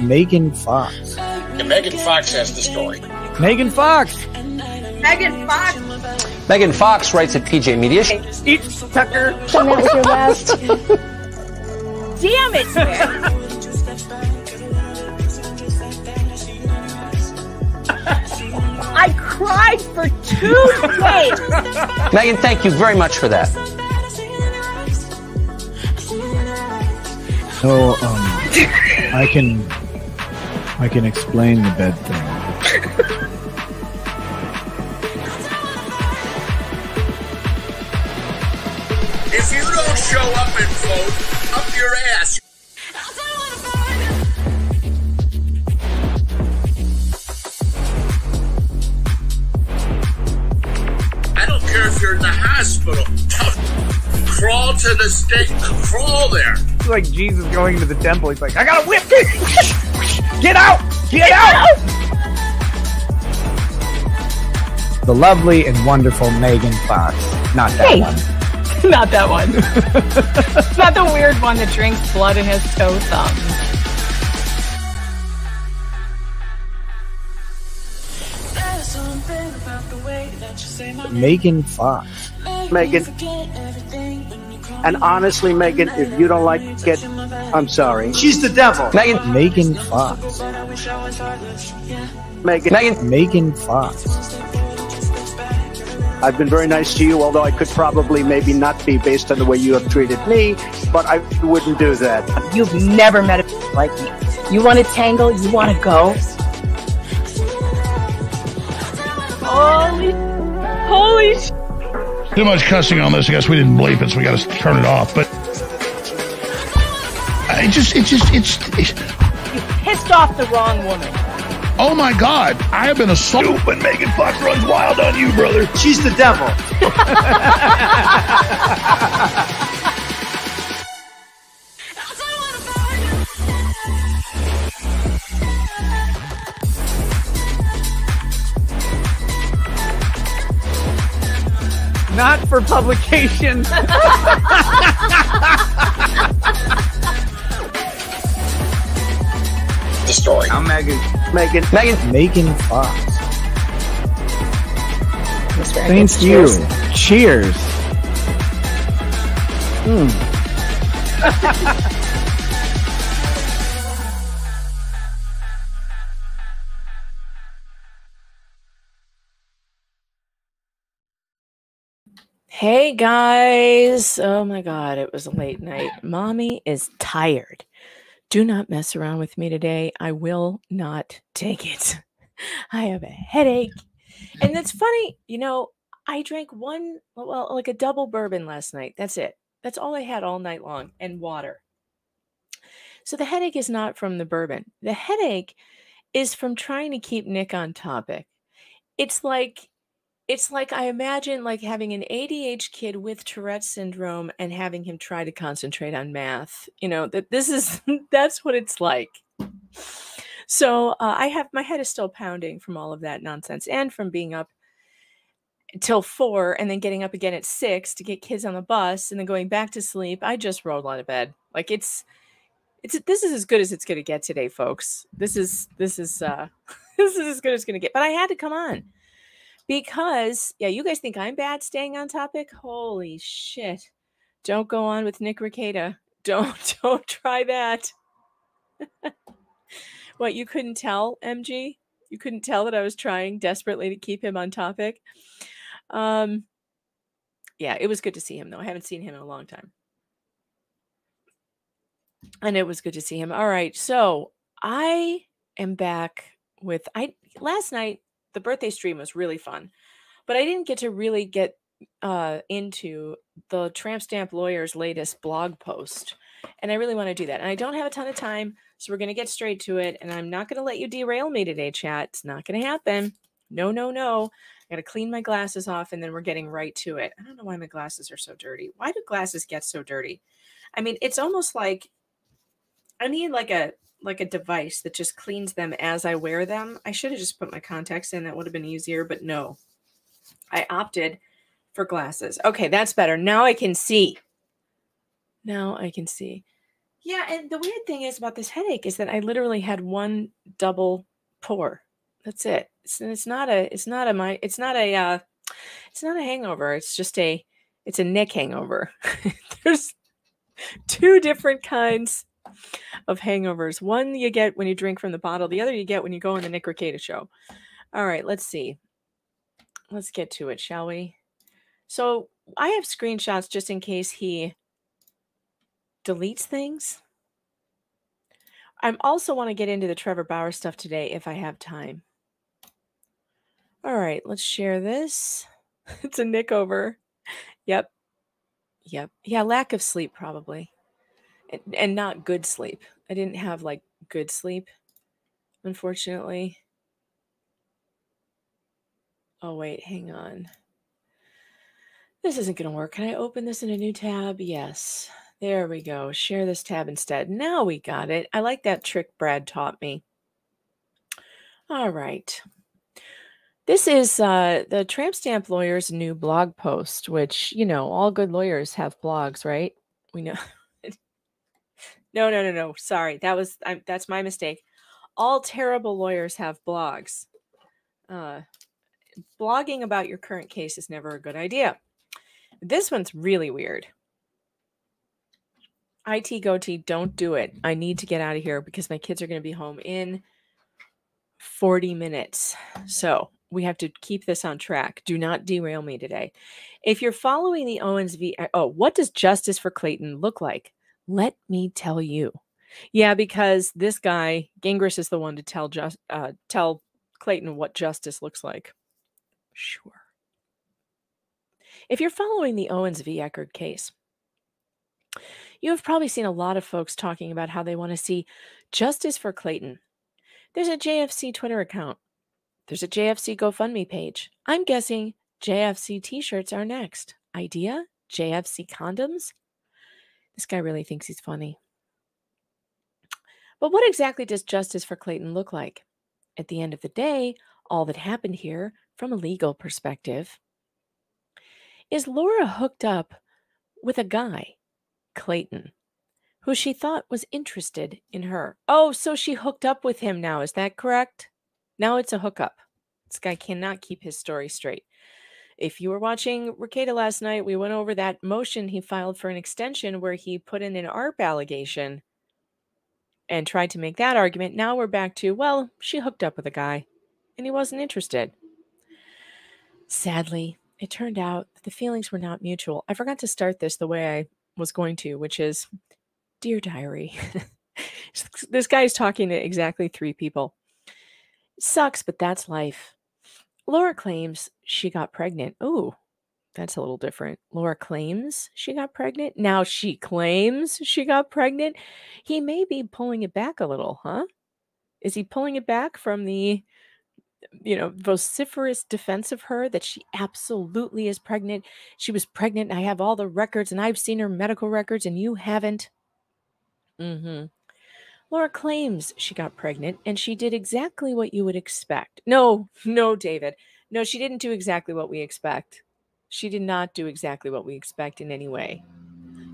Megan Fox. And Megan Fox has the story. Megan Fox. Megan Fox. Megan Fox writes at PJ Media. Eat Tucker. And that was your last. Damn it. I cried for two days. Megan, thank you very much for that. So um, I can I can explain the bed thing. If you don't show up and vote, to the stake. Crawl there. It's like Jesus going into the temple. He's like, I got a whip. Get out! Get out! The lovely and wonderful Megan Fox. Not that Hey. one. Not that one. Not the weird one that drinks blood in his toe thumb. Megan Fox. Megan. And honestly, Megan, if you don't like it, I'm sorry. She's the devil. Megan, Megan Fox. Megan, Megan, Megan Fox. I've been very nice to you, although I could probably maybe not be based on the way you have treated me, but I wouldn't do that. You've never met a like me. You want to tangle? You want to go? Holy, holy sh- Too much cussing on this. I guess we didn't bleep it, so we got to turn it off. But I just, it just, it's, it's pissed off the wrong woman. oh my God! I have been assaulted when Megan Fox runs wild on you, brother. She's the devil. Not for publication. The story. I'm Megan. Megan, Megan, Megan Fox. Mr. Thank Atkins, you. cheers. Cheers. Hey guys. Oh my God. It was a late night. Mommy is tired. Do not mess around with me today. I will not take it. I have a headache. And it's funny, you know, I drank one, well, like a double bourbon last night. That's it. That's all I had all night long and water. So the headache is not from the bourbon. The headache is from trying to keep Nick on topic. It's like it's like I imagine like having an ADH kid with Tourette's syndrome and having him try to concentrate on math. You know, that this is that's what it's like. So uh, I have my head is still pounding from all of that nonsense and from being up till four and then getting up again at six to get kids on the bus and then going back to sleep. I just rolled out of bed. Like it's it's this is as good as it's gonna get today, folks. This is this is uh this is as good as it's gonna get. But I had to come on because yeah, you guys think I'm bad staying on topic? Holy shit. Don't go on with Nick Rekieta. Don't don't try that. what you couldn't tell, MG? You couldn't tell that I was trying desperately to keep him on topic. Um yeah, it was good to see him though. I haven't seen him in a long time. And it was good to see him. All right. So I am back with I last night the birthday stream was really fun, but I didn't get to really get uh, into the Tramp Stamp Lawyer's latest blog post. And I really want to do that. And I don't have a ton of time, so we're going to get straight to it. And I'm not going to let you derail me today, chat. It's not going to happen. No, no, no. I got to clean my glasses off and then we're getting right to it. I don't know why my glasses are so dirty. Why do glasses get so dirty? I mean, it's almost like I need like a like a device that just cleans them as I wear them. I should have just put my contacts in. That would have been easier, but no. I opted for glasses. Okay, that's better. Now I can see. Now I can see. Yeah, and the weird thing is about this headache is that I literally had one double pour. That's it. It's, it's not a. It's not a my. It's not a. Uh, it's not a hangover. It's just a. It's a Nick hangover. There's two different kinds of hangovers. One you get when you drink from the bottle. The other you get when you go on the Nick Rekieta show. All right, let's see. Let's get to it, shall we? So I have screenshots just in case he deletes things. I also want to get into the Trevor Bauer stuff today if I have time. All right, let's share this. it's a Nick over. Yep. Yep. Yeah, lack of sleep probably. And, not good sleep. I didn't have like good sleep, unfortunately. Oh, wait, hang on. This isn't going to work. Can I open this in a new tab? Yes. There we go. Share this tab instead. Now we got it. I like that trick Brad taught me. All right. This is uh, the Tramp Stamp Lawyer's new blog post, which, you know, all good lawyers have blogs, right? We know. No, no, no, no. Sorry. That was, I, that's my mistake. All terrible lawyers have blogs. Uh, blogging about your current case is never a good idea. This one's really weird. IT goatee, don't do it. I need to get out of here because my kids are going to be home in 40 minutes. So we have to keep this on track. Do not derail me today. If you're following the Owens v. Oh, what does justice for Clayton look like? Let me tell you. Yeah, because this guy Gingras is the one to tell just uh, tell Clayton what justice looks like. Sure. If you're following the Owens v. Echard case, you have probably seen a lot of folks talking about how they want to see justice for Clayton. There's a JFC Twitter account. There's a JFC GoFundMe page. I'm guessing JFC t shirts are next. Idea? JFC condoms? This guy really thinks he's funny. But what exactly does justice for Clayton look like? At the end of the day, all that happened here, from a legal perspective, is Laura hooked up with a guy Clayton, who she thought was interested in her. Oh, so she hooked up with him now. Is that correct? Now it's a hookup. This guy cannot keep his story straight. If you were watching Rekieta last night, we went over that motion he filed for an extension where he put in an ARP allegation and tried to make that argument. Now we're back to, well, she hooked up with a guy and he wasn't interested. Sadly, it turned out that the feelings were not mutual. I forgot to start this the way I was going to, which is Dear Diary. this guy is talking to exactly three people. sucks, but that's life. Laura claims she got pregnant. Oh, that's a little different. Laura claims she got pregnant. Now she claims she got pregnant. He may be pulling it back a little, huh? Is he pulling it back from the you know, vociferous defense of her that she absolutely is pregnant. She was pregnant. I have all the records and I've seen her medical records and you haven't. Mm-hmm. Laura claims she got pregnant and she did exactly what you would expect. No, no, David. No, she didn't do exactly what we expect. She did not do exactly what we expect in any way.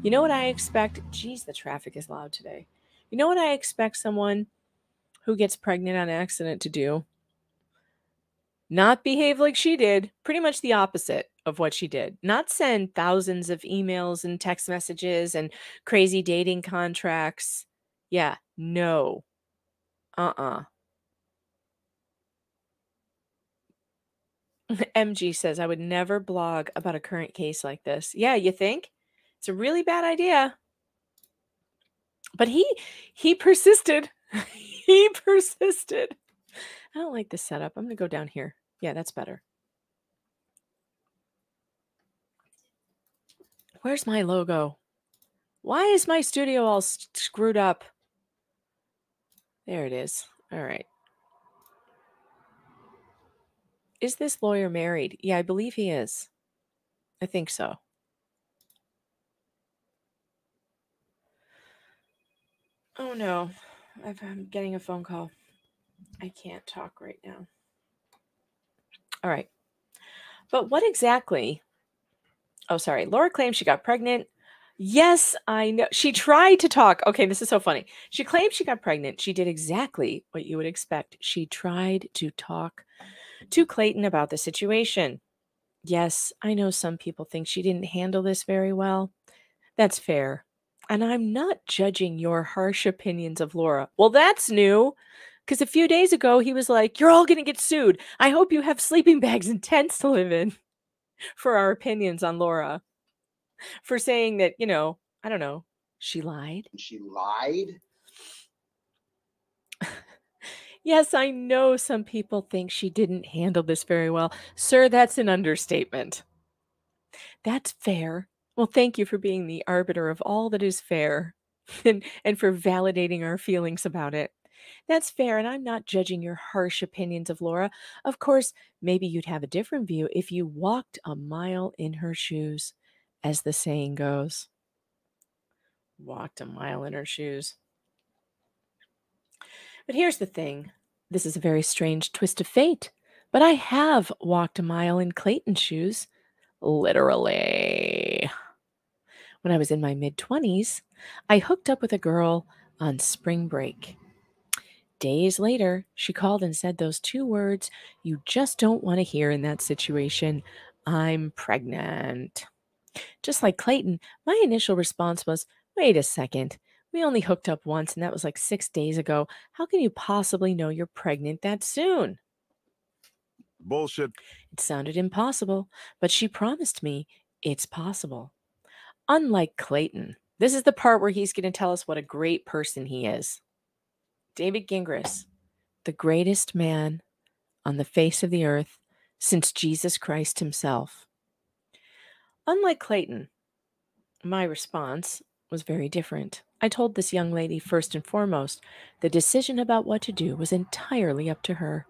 You know what I expect? Geez, the traffic is loud today. You know what I expect someone who gets pregnant on accident to do? not behave like she did, pretty much the opposite of what she did. Not send thousands of emails and text messages and crazy dating contracts. Yeah, no. Uh uh-uh. uh MG says, I would never blog about a current case like this. Yeah, you think? It's a really bad idea. But he he persisted. he persisted. I don't like this setup. I'm going to go down here. Yeah, that's better. Where's my logo? Why is my studio all screwed up? There it is. All right. Is this lawyer married? Yeah, I believe he is. I think so. Oh no, I'm getting a phone call. I can't talk right now. All right. But what exactly? Oh, sorry. Laura claims she got pregnant. Yes, I know. She tried to talk. Okay, this is so funny. She claimed she got pregnant. She did exactly what you would expect. She tried to talk to Clayton about the situation. Yes, I know some people think she didn't handle this very well. That's fair. And I'm not judging your harsh opinions of Laura. Well, that's new. Because a few days ago, he was like, You're all going to get sued. I hope you have sleeping bags and tents to live in for our opinions on Laura. For saying that, you know, I don't know, she lied. She lied. Yes, I know some people think she didn't handle this very well. Sir, that's an understatement. That's fair. Well, thank you for being the arbiter of all that is fair and, and for validating our feelings about it. That's fair, and I'm not judging your harsh opinions of Laura. Of course, maybe you'd have a different view if you walked a mile in her shoes, as the saying goes. Walked a mile in her shoes. But here's the thing this is a very strange twist of fate, but I have walked a mile in Clayton's shoes, literally. When I was in my mid 20s, I hooked up with a girl on spring break. Days later, she called and said those two words you just don't want to hear in that situation I'm pregnant. Just like Clayton, my initial response was, wait a second. We only hooked up once, and that was like six days ago. How can you possibly know you're pregnant that soon? Bullshit. It sounded impossible, but she promised me it's possible. Unlike Clayton, this is the part where he's going to tell us what a great person he is. David Gingras, the greatest man on the face of the earth since Jesus Christ himself. Unlike Clayton, my response was very different. I told this young lady first and foremost the decision about what to do was entirely up to her.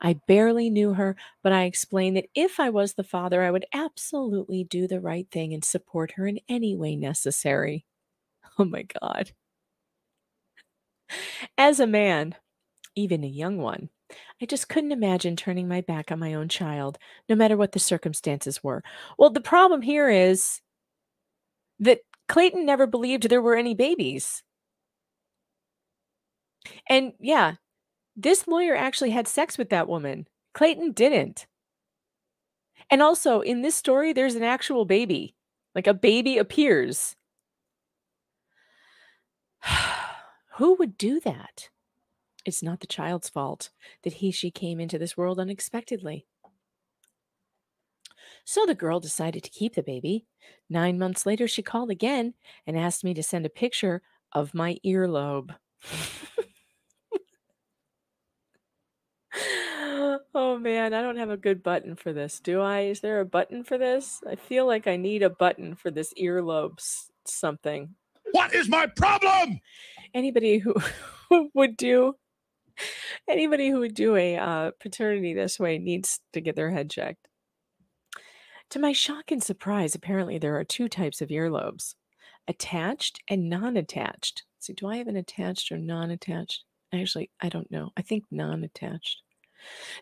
I barely knew her, but I explained that if I was the father, I would absolutely do the right thing and support her in any way necessary. Oh my God. As a man, even a young one, I just couldn't imagine turning my back on my own child, no matter what the circumstances were. Well, the problem here is that Clayton never believed there were any babies. And yeah, this lawyer actually had sex with that woman. Clayton didn't. And also, in this story, there's an actual baby. Like a baby appears. Who would do that? It's not the child's fault that he, she came into this world unexpectedly. So the girl decided to keep the baby. Nine months later, she called again and asked me to send a picture of my earlobe. oh man, I don't have a good button for this, do I? Is there a button for this? I feel like I need a button for this earlobe something. What is my problem? Anybody who would do anybody who would do a uh, paternity this way needs to get their head checked. To my shock and surprise, apparently there are two types of earlobes attached and non attached. See, do I have an attached or non attached? Actually, I don't know. I think non attached.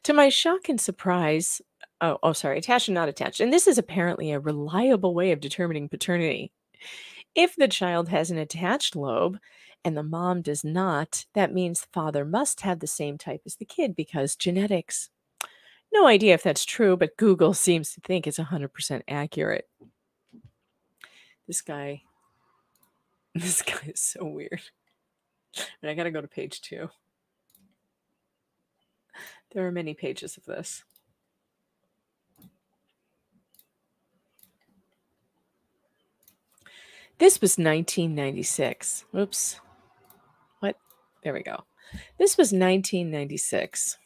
To my shock and surprise, oh, oh, sorry, attached and not attached. And this is apparently a reliable way of determining paternity. If the child has an attached lobe and the mom does not, that means the father must have the same type as the kid because genetics. No idea if that's true, but Google seems to think it's 100% accurate. This guy, this guy is so weird. And I got to go to page two. There are many pages of this. This was 1996. Oops. There we go. This was 1996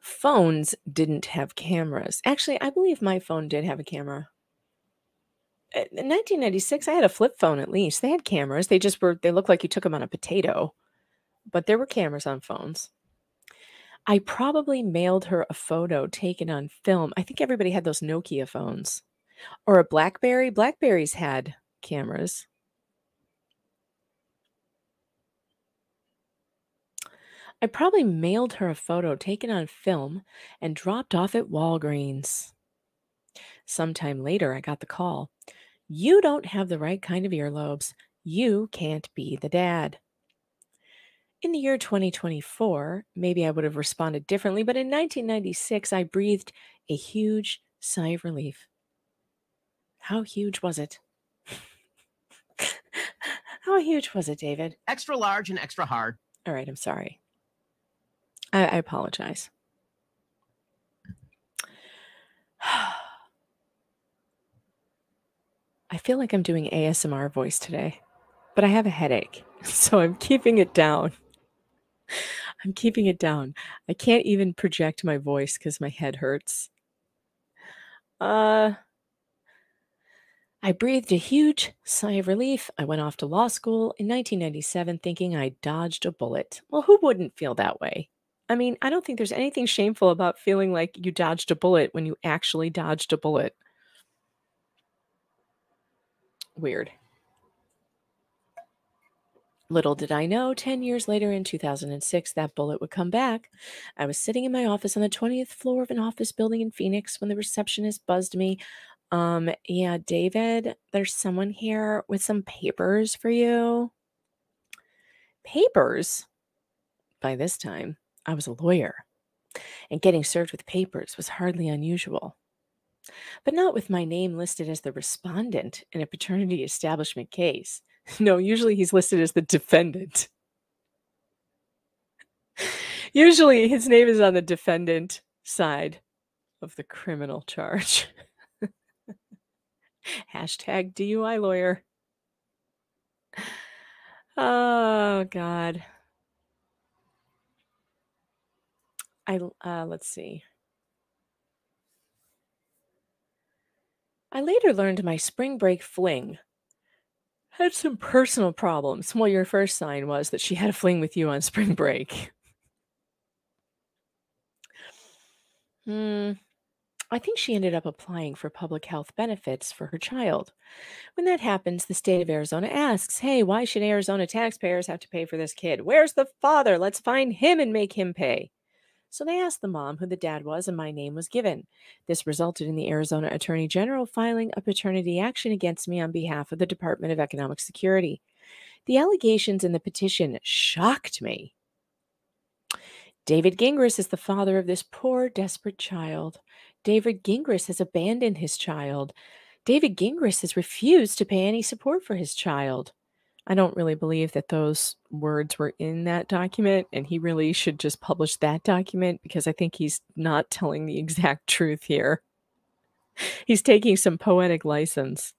phones didn't have cameras. Actually, I believe my phone did have a camera. Uh, in 1996, I had a flip phone at least. They had cameras. They just were, they looked like you took them on a potato, but there were cameras on phones. I probably mailed her a photo taken on film. I think everybody had those Nokia phones or a Blackberry. Blackberries had cameras. I probably mailed her a photo taken on film and dropped off at Walgreens. Sometime later, I got the call. You don't have the right kind of earlobes. You can't be the dad. In the year 2024, maybe I would have responded differently, but in 1996, I breathed a huge sigh of relief. How huge was it? How huge was it, David? Extra large and extra hard. All right, I'm sorry. I, I apologize. I feel like I'm doing ASMR voice today, but I have a headache, so I'm keeping it down. I'm keeping it down. I can't even project my voice because my head hurts. Uh, I breathed a huge sigh of relief. I went off to law school in 1997 thinking I dodged a bullet. Well, who wouldn't feel that way? I mean, I don't think there's anything shameful about feeling like you dodged a bullet when you actually dodged a bullet. Weird. Little did I know, 10 years later in 2006, that bullet would come back. I was sitting in my office on the 20th floor of an office building in Phoenix when the receptionist buzzed me. Um, yeah, David, there's someone here with some papers for you. Papers? By this time, I was a lawyer, and getting served with papers was hardly unusual. But not with my name listed as the respondent in a paternity establishment case. No, usually he's listed as the defendant. Usually his name is on the defendant side of the criminal charge. Hashtag DUI lawyer. Oh, God. I, uh, let's see. I later learned my spring break fling had some personal problems. Well, your first sign was that she had a fling with you on spring break. Hmm. I think she ended up applying for public health benefits for her child. When that happens, the state of Arizona asks, Hey, why should Arizona taxpayers have to pay for this kid? Where's the father? Let's find him and make him pay. So they asked the mom who the dad was, and my name was given. This resulted in the Arizona Attorney General filing a paternity action against me on behalf of the Department of Economic Security. The allegations in the petition shocked me. David Gingras is the father of this poor, desperate child. David Gingras has abandoned his child. David Gingras has refused to pay any support for his child. I don't really believe that those words were in that document, and he really should just publish that document because I think he's not telling the exact truth here. He's taking some poetic license.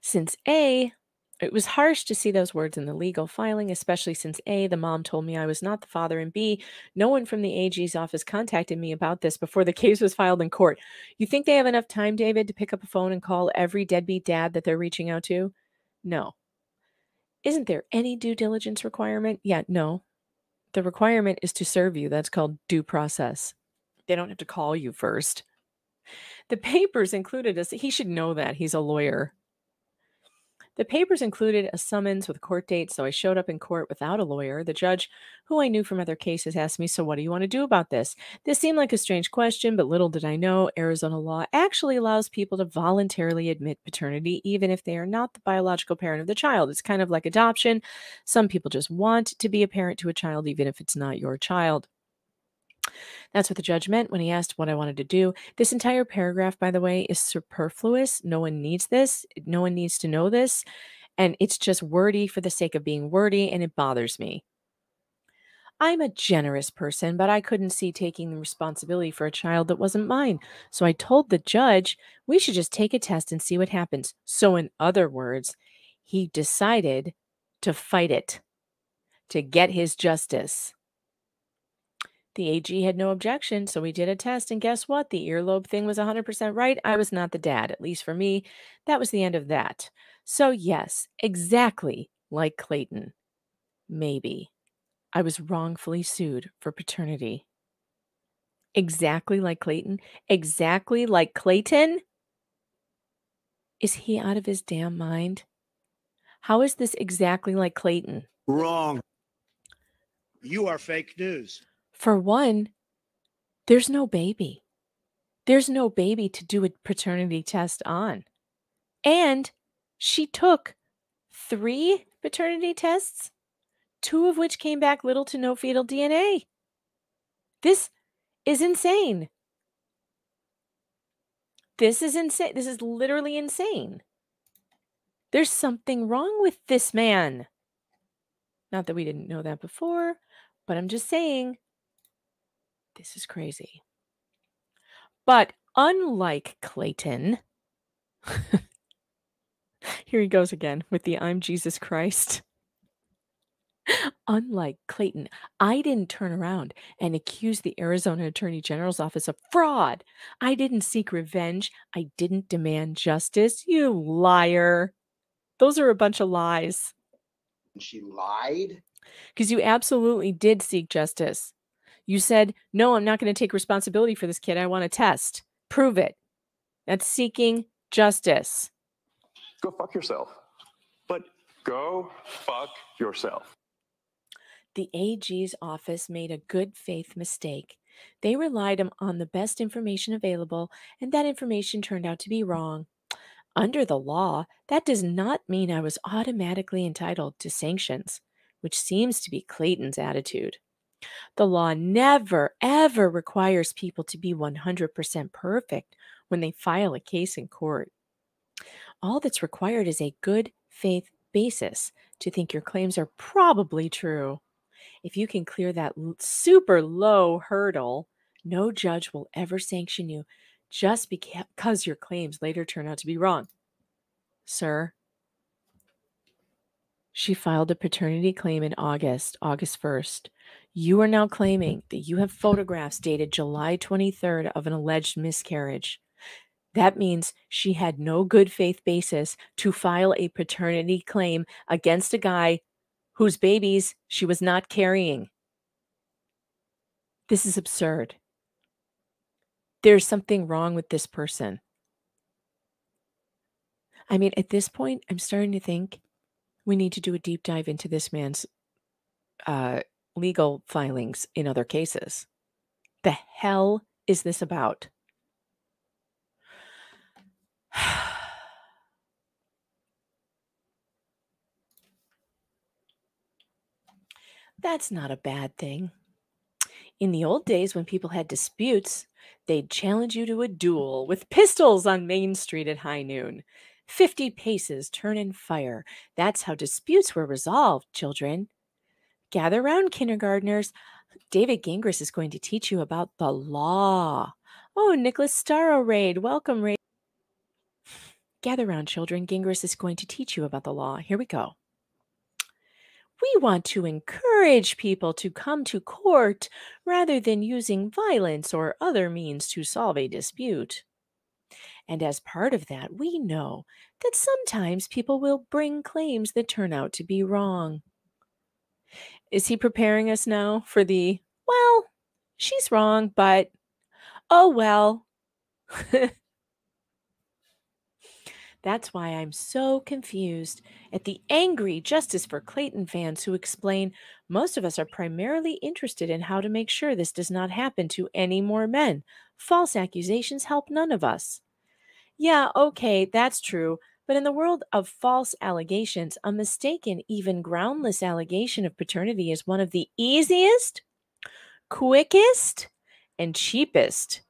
Since A it was harsh to see those words in the legal filing, especially since A, the mom told me I was not the father, and B, no one from the AG's office contacted me about this before the case was filed in court. You think they have enough time, David, to pick up a phone and call every deadbeat dad that they're reaching out to? No. Isn't there any due diligence requirement? Yeah, no. The requirement is to serve you. That's called due process. They don't have to call you first. The papers included us. He should know that. He's a lawyer. The papers included a summons with a court date, so I showed up in court without a lawyer. The judge, who I knew from other cases, asked me, So what do you want to do about this? This seemed like a strange question, but little did I know Arizona law actually allows people to voluntarily admit paternity, even if they are not the biological parent of the child. It's kind of like adoption. Some people just want to be a parent to a child, even if it's not your child. That's what the judge meant when he asked what I wanted to do. This entire paragraph, by the way, is superfluous. No one needs this. No one needs to know this. And it's just wordy for the sake of being wordy, and it bothers me. I'm a generous person, but I couldn't see taking the responsibility for a child that wasn't mine. So I told the judge we should just take a test and see what happens. So, in other words, he decided to fight it, to get his justice. The AG had no objection, so we did a test, and guess what? The earlobe thing was 100% right. I was not the dad, at least for me. That was the end of that. So, yes, exactly like Clayton. Maybe. I was wrongfully sued for paternity. Exactly like Clayton? Exactly like Clayton? Is he out of his damn mind? How is this exactly like Clayton? Wrong. You are fake news. For one, there's no baby. There's no baby to do a paternity test on. And she took three paternity tests, two of which came back little to no fetal DNA. This is insane. This is insane. This is literally insane. There's something wrong with this man. Not that we didn't know that before, but I'm just saying this is crazy. But unlike Clayton, here he goes again with the I'm Jesus Christ. Unlike Clayton, I didn't turn around and accuse the Arizona Attorney General's office of fraud. I didn't seek revenge. I didn't demand justice. You liar. Those are a bunch of lies. And she lied? Because you absolutely did seek justice. You said, No, I'm not going to take responsibility for this kid. I want a test. Prove it. That's seeking justice. Go fuck yourself. But go fuck yourself. The AG's office made a good faith mistake. They relied on- on the best information available, and that information turned out to be wrong. Under the law, that does not mean I was automatically entitled to sanctions, which seems to be Clayton's attitude. The law never, ever requires people to be 100% perfect when they file a case in court. All that's required is a good faith basis to think your claims are probably true. If you can clear that super low hurdle, no judge will ever sanction you just because your claims later turn out to be wrong. Sir, she filed a paternity claim in August, August 1st. You are now claiming that you have photographs dated July 23rd of an alleged miscarriage. That means she had no good faith basis to file a paternity claim against a guy whose babies she was not carrying. This is absurd. There's something wrong with this person. I mean, at this point, I'm starting to think we need to do a deep dive into this man's uh, legal filings in other cases. The hell is this about? That's not a bad thing. In the old days, when people had disputes, they'd challenge you to a duel with pistols on Main Street at high noon. 50 paces, turn and fire. That's how disputes were resolved, children. Gather round, kindergartners. David Gingras is going to teach you about the law. Oh, Nicholas Starro Raid. Welcome, Raid. Gather round, children. Gingras is going to teach you about the law. Here we go. We want to encourage people to come to court rather than using violence or other means to solve a dispute. And as part of that, we know that sometimes people will bring claims that turn out to be wrong. Is he preparing us now for the, well, she's wrong, but oh well? That's why I'm so confused at the angry Justice for Clayton fans who explain most of us are primarily interested in how to make sure this does not happen to any more men. False accusations help none of us. Yeah, okay, that's true. But in the world of false allegations, a mistaken, even groundless allegation of paternity is one of the easiest, quickest, and cheapest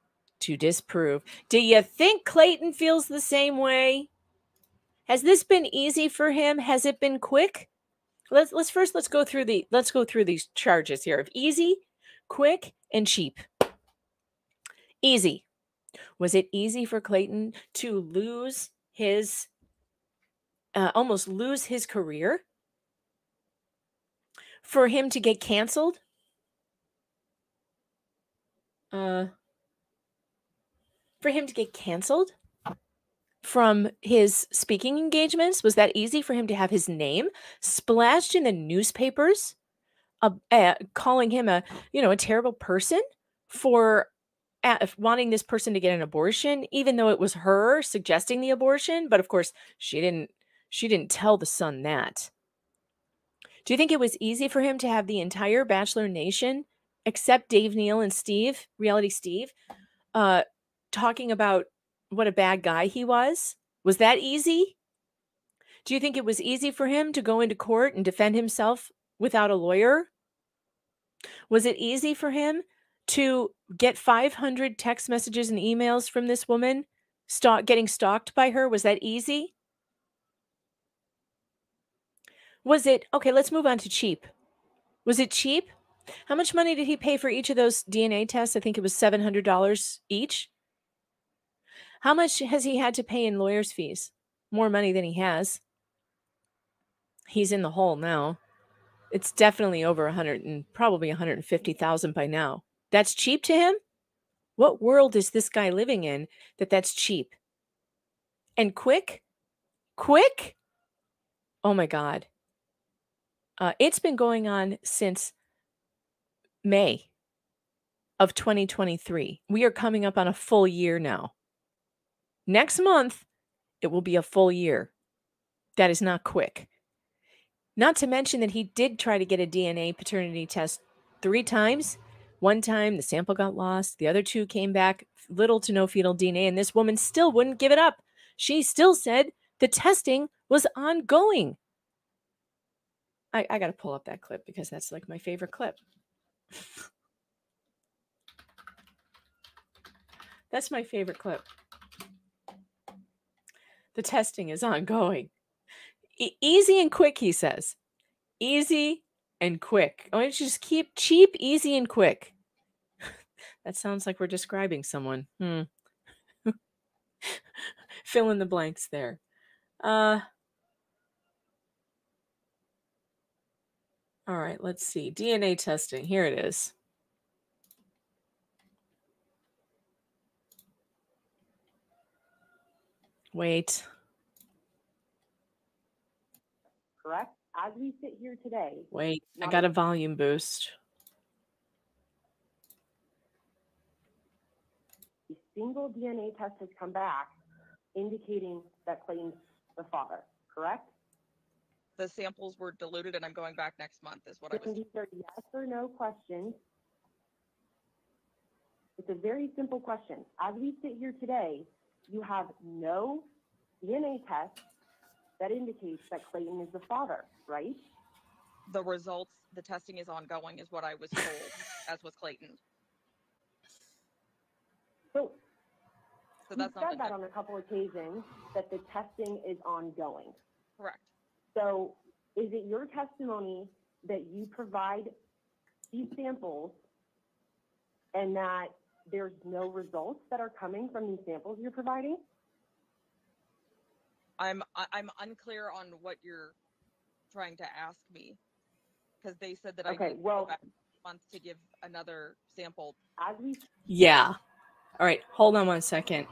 to disprove. Do you think Clayton feels the same way? Has this been easy for him? Has it been quick? Let's let's first let's go through the let's go through these charges here of easy, quick, and cheap. Easy. Was it easy for Clayton to lose his uh, almost lose his career? For him to get canceled? Uh for him to get canceled? from his speaking engagements? Was that easy for him to have his name splashed in the newspapers, uh, uh, calling him a you know a terrible person for uh, wanting this person to get an abortion, even though it was her suggesting the abortion? But of course, she didn't. She didn't tell the son that. Do you think it was easy for him to have the entire Bachelor Nation, except Dave Neal and Steve, Reality Steve, uh, talking about what a bad guy he was? Was that easy? Do you think it was easy for him to go into court and defend himself without a lawyer? Was it easy for him to get 500 text messages and emails from this woman, stalk, getting stalked by her? Was that easy? Was it okay? Let's move on to cheap. Was it cheap? How much money did he pay for each of those DNA tests? I think it was $700 each. How much has he had to pay in lawyer's fees? More money than he has. He's in the hole now. It's definitely over 100 and probably 150,000 by now. That's cheap to him? What world is this guy living in that that's cheap? And quick? Quick? Oh my god. Uh, it's been going on since May of 2023. We are coming up on a full year now. Next month, it will be a full year. That is not quick. Not to mention that he did try to get a DNA paternity test three times. One time the sample got lost, the other two came back, little to no fetal DNA, and this woman still wouldn't give it up. She still said the testing was ongoing. I, I got to pull up that clip because that's like my favorite clip. that's my favorite clip. The testing is ongoing. E- easy and quick, he says. Easy and quick. Why don't you just keep cheap, easy, and quick? that sounds like we're describing someone. Hmm. Fill in the blanks there. Uh, All right, let's see. DNA testing. Here it is. Wait. Correct? As we sit here today. Wait, I got a volume boost. A single DNA test has come back indicating that Clayton's the father, correct? The samples were diluted and I'm going back next month is what I was. These are yes or no questions. It's a very simple question. As we sit here today, you have no DNA test that indicates that Clayton is the father, right? The results, the testing is ongoing, is what I was told, as was Clayton. So, so that's not said that on a couple occasions that the testing is ongoing. correct. So is it your testimony that you provide these samples and that there's no results that are coming from these samples you're providing? I'm I- I'm unclear on what you're trying to ask me because they said that I Okay, need to well- go back next month to give another sample. As we Yeah. All right, hold on one second.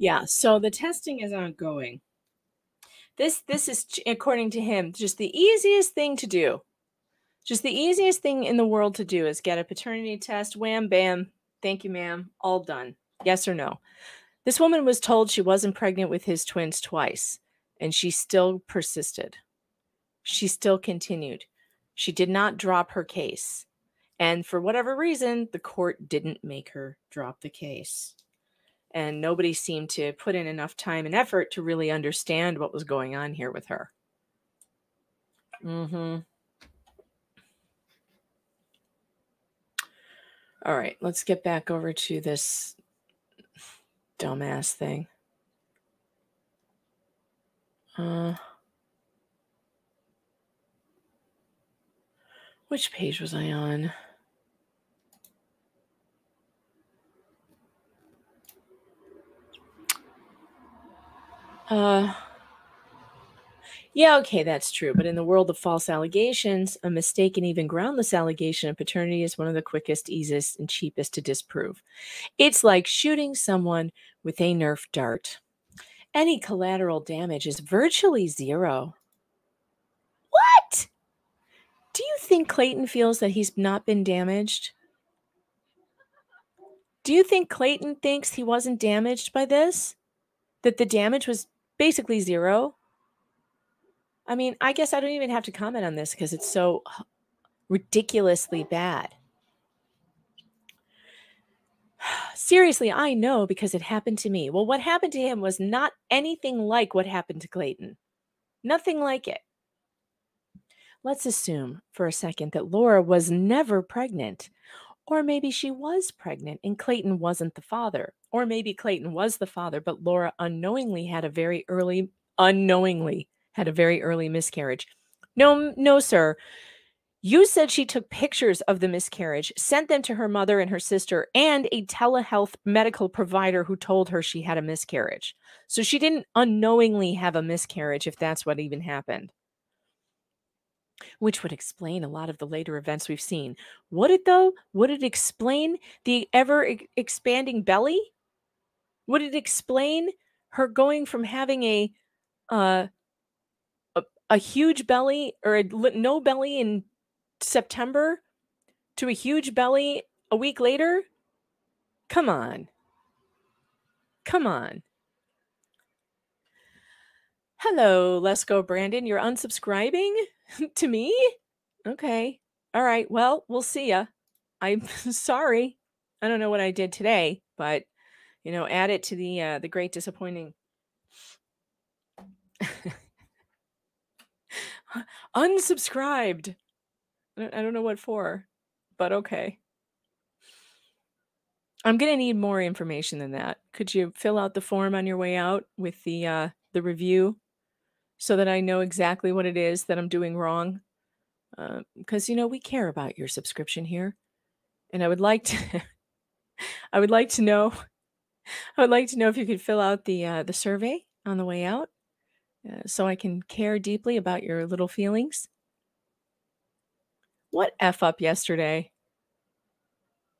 Yeah, so the testing is ongoing. This this is according to him just the easiest thing to do. Just the easiest thing in the world to do is get a paternity test, wham bam, thank you ma'am, all done. Yes or no. This woman was told she wasn't pregnant with his twins twice and she still persisted. She still continued. She did not drop her case. And for whatever reason, the court didn't make her drop the case and nobody seemed to put in enough time and effort to really understand what was going on here with her. Mm-hmm. All right, let's get back over to this dumbass thing. Uh, which page was I on? Uh, yeah, okay, that's true. But in the world of false allegations, a mistaken, even groundless allegation of paternity is one of the quickest, easiest, and cheapest to disprove. It's like shooting someone with a Nerf dart. Any collateral damage is virtually zero. What? Do you think Clayton feels that he's not been damaged? Do you think Clayton thinks he wasn't damaged by this? That the damage was basically zero? I mean, I guess I don't even have to comment on this because it's so ridiculously bad. Seriously, I know because it happened to me. Well, what happened to him was not anything like what happened to Clayton. Nothing like it. Let's assume for a second that Laura was never pregnant. Or maybe she was pregnant and Clayton wasn't the father. Or maybe Clayton was the father, but Laura unknowingly had a very early, unknowingly had a very early miscarriage. No, no, sir. You said she took pictures of the miscarriage, sent them to her mother and her sister, and a telehealth medical provider who told her she had a miscarriage. So she didn't unknowingly have a miscarriage, if that's what even happened which would explain a lot of the later events we've seen. Would it, though? Would it explain the ever expanding belly? Would it explain her going from having a uh, a, a huge belly or a no belly in September to a huge belly a week later? Come on. Come on. Hello, Let's Go Brandon. You're unsubscribing to me? Okay. All right. Well, we'll see ya. I'm sorry. I don't know what I did today, but you know, add it to the uh the great disappointing. Unsubscribed. I don't, I don't know what for, but okay. I'm gonna need more information than that. Could you fill out the form on your way out with the uh the review so that I know exactly what it is that I'm doing wrong? Because you know we care about your subscription here, and I would like to. I would like to know. I would like to know if you could fill out the uh, the survey on the way out, uh, so I can care deeply about your little feelings. What f up yesterday?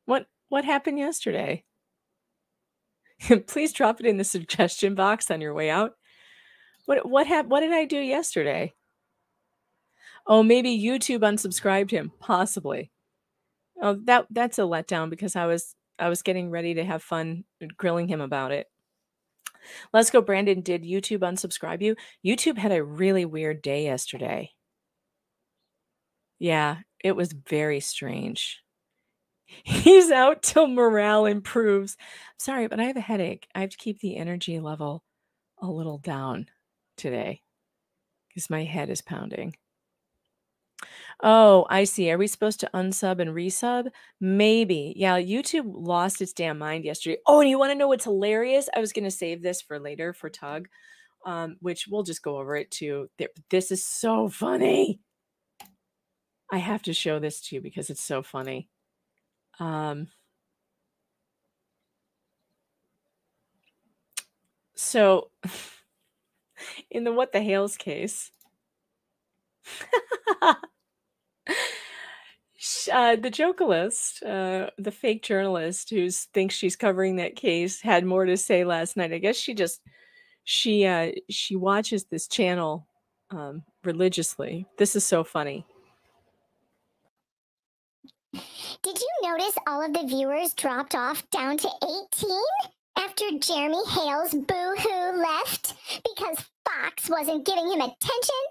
What what happened yesterday? Please drop it in the suggestion box on your way out. What what hap- what did I do yesterday? Oh, maybe YouTube unsubscribed him, possibly. Oh, that that's a letdown because I was I was getting ready to have fun grilling him about it. Let's go, Brandon. Did YouTube unsubscribe you? YouTube had a really weird day yesterday. Yeah, it was very strange. He's out till morale improves. Sorry, but I have a headache. I have to keep the energy level a little down today because my head is pounding. Oh, I see. Are we supposed to unsub and resub? Maybe. Yeah, YouTube lost its damn mind yesterday. Oh, and you want to know what's hilarious? I was going to save this for later for Tug, um, which we'll just go over it too. This is so funny. I have to show this to you because it's so funny. Um, so, in the What the Hales case, uh, the journalist, uh, the fake journalist who thinks she's covering that case, had more to say last night. I guess she just she uh, she watches this channel um, religiously. This is so funny. Did you notice all of the viewers dropped off down to 18 after Jeremy Hales boo hoo left because Fox wasn't giving him attention?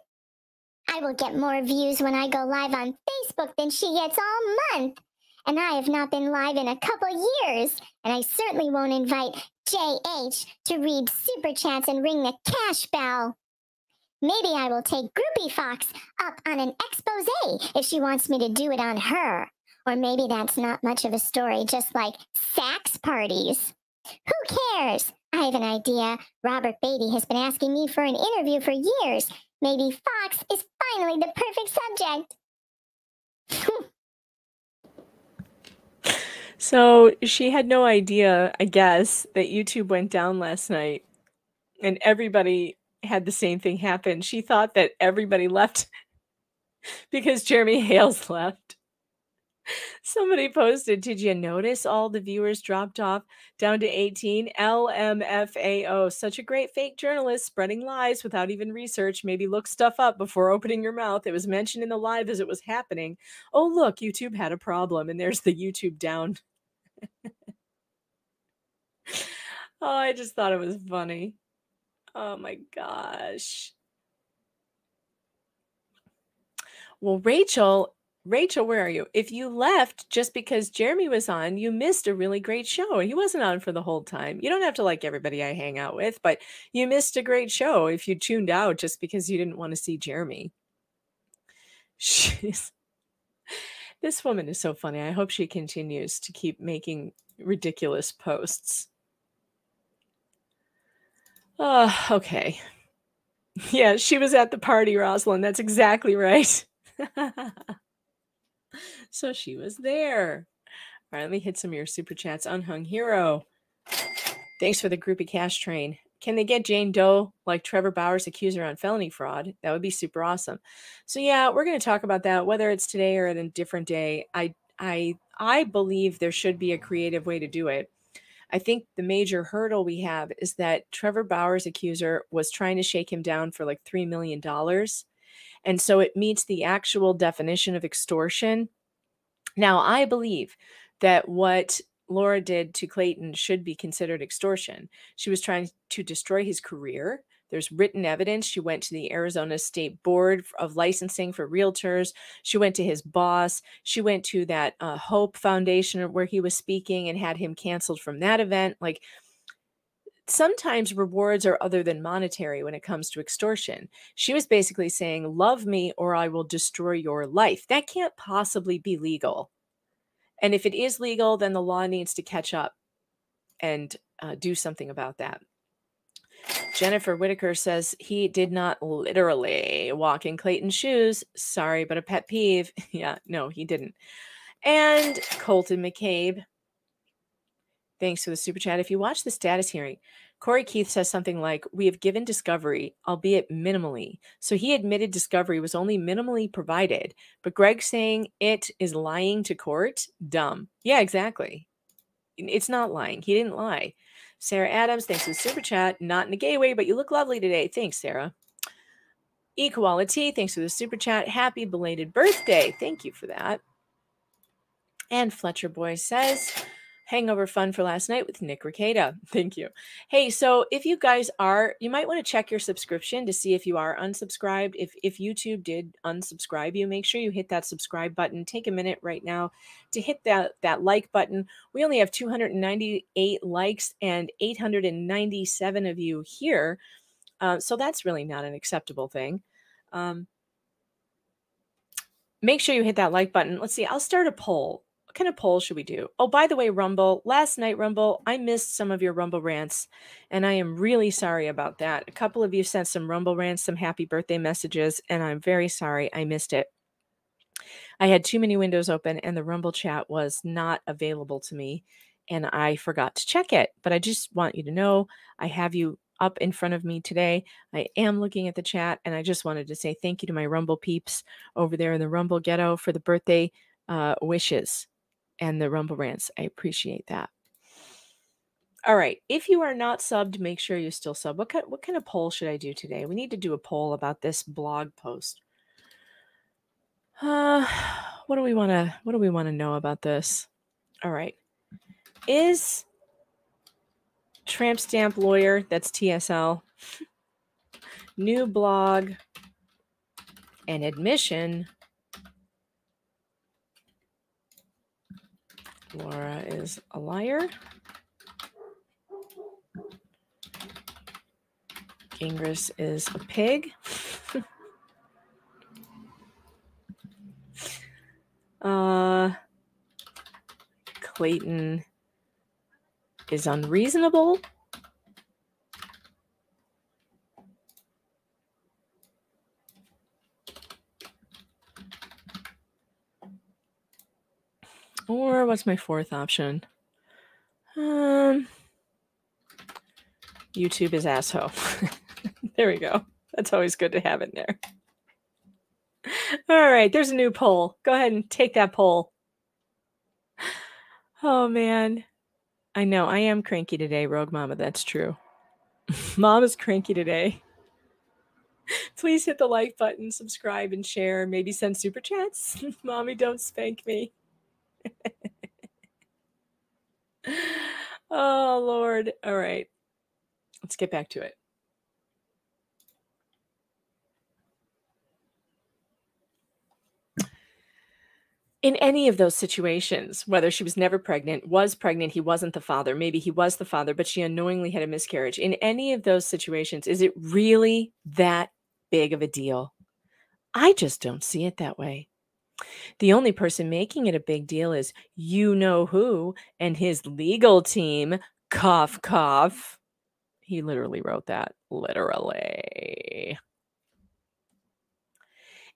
I will get more views when I go live on Facebook than she gets all month. And I have not been live in a couple years, and I certainly won't invite JH to read super chats and ring the cash bell. Maybe I will take Groupie Fox up on an expose if she wants me to do it on her. Or maybe that's not much of a story, just like sax parties. Who cares? I have an idea. Robert Beatty has been asking me for an interview for years. Maybe Fox is finally the perfect subject. So she had no idea, I guess, that YouTube went down last night and everybody had the same thing happen. She thought that everybody left because Jeremy Hales left. Somebody posted, did you notice all the viewers dropped off down to 18? LMFAO, such a great fake journalist spreading lies without even research. Maybe look stuff up before opening your mouth. It was mentioned in the live as it was happening. Oh, look, YouTube had a problem, and there's the YouTube down. oh, I just thought it was funny. Oh my gosh. Well, Rachel, Rachel, where are you? If you left just because Jeremy was on, you missed a really great show. He wasn't on for the whole time. You don't have to like everybody I hang out with, but you missed a great show if you tuned out just because you didn't want to see Jeremy. She's this woman is so funny. I hope she continues to keep making ridiculous posts. Oh, okay. Yeah, she was at the party, Rosalind. That's exactly right. so she was there. All right, let me hit some of your super chats. Unhung Hero. Thanks for the groupie cash train. Can they get Jane Doe like Trevor Bauer's accuser on felony fraud? That would be super awesome. So yeah, we're going to talk about that whether it's today or at a different day. I I I believe there should be a creative way to do it. I think the major hurdle we have is that Trevor Bauer's accuser was trying to shake him down for like 3 million dollars and so it meets the actual definition of extortion. Now, I believe that what Laura did to Clayton should be considered extortion. She was trying to destroy his career. There's written evidence. She went to the Arizona State Board of Licensing for Realtors. She went to his boss. She went to that uh, Hope Foundation where he was speaking and had him canceled from that event. Like, sometimes rewards are other than monetary when it comes to extortion. She was basically saying, Love me or I will destroy your life. That can't possibly be legal. And if it is legal, then the law needs to catch up and uh, do something about that. Jennifer Whitaker says he did not literally walk in Clayton's shoes. Sorry, but a pet peeve. yeah, no, he didn't. And Colton McCabe Thanks for the super chat. If you watch the status hearing, Corey Keith says something like, We have given discovery, albeit minimally. So he admitted discovery was only minimally provided. But Greg saying it is lying to court? Dumb. Yeah, exactly. It's not lying. He didn't lie. Sarah Adams, thanks for the super chat. Not in a gay way, but you look lovely today. Thanks, Sarah. Equality, thanks for the super chat. Happy belated birthday. Thank you for that. And Fletcher Boy says, hangover fun for last night with Nick Rekieta. Thank you. Hey, so if you guys are, you might want to check your subscription to see if you are unsubscribed. If if YouTube did unsubscribe you, make sure you hit that subscribe button. Take a minute right now to hit that that like button. We only have 298 likes and 897 of you here. Uh, so that's really not an acceptable thing. Um, make sure you hit that like button. Let's see. I'll start a poll kind of poll should we do? Oh, by the way, Rumble, last night, Rumble, I missed some of your Rumble rants, and I am really sorry about that. A couple of you sent some Rumble rants, some happy birthday messages, and I'm very sorry I missed it. I had too many windows open, and the Rumble chat was not available to me, and I forgot to check it. But I just want you to know I have you up in front of me today. I am looking at the chat, and I just wanted to say thank you to my Rumble peeps over there in the Rumble ghetto for the birthday uh, wishes and the Rumble Rants. I appreciate that. All right. If you are not subbed, make sure you still sub. What kind, what kind of poll should I do today? We need to do a poll about this blog post. Uh, what do we want to what do we want to know about this? All right. Is tramp stamp lawyer, that's TSL, new blog and admission Laura is a liar. Gingras is a pig. uh, Clayton is unreasonable. Or what's my fourth option? Um, YouTube is asshole. there we go. That's always good to have in there. All right, there's a new poll. Go ahead and take that poll. Oh man. I know. I am cranky today, Rogue Mama. That's true. Mama's cranky today. Please hit the like button, subscribe, and share. Maybe send super chats. Mommy, don't spank me. Oh, Lord. All right. Let's get back to it. in any of those situations, whether she was never pregnant, was pregnant, he wasn't the father, maybe he was the father, but she unknowingly had a miscarriage. In any of those situations, is it really that big of a deal? I just don't see it that way. The only person making it a big deal is you know who and his legal team. Cough, cough. He literally wrote that. Literally.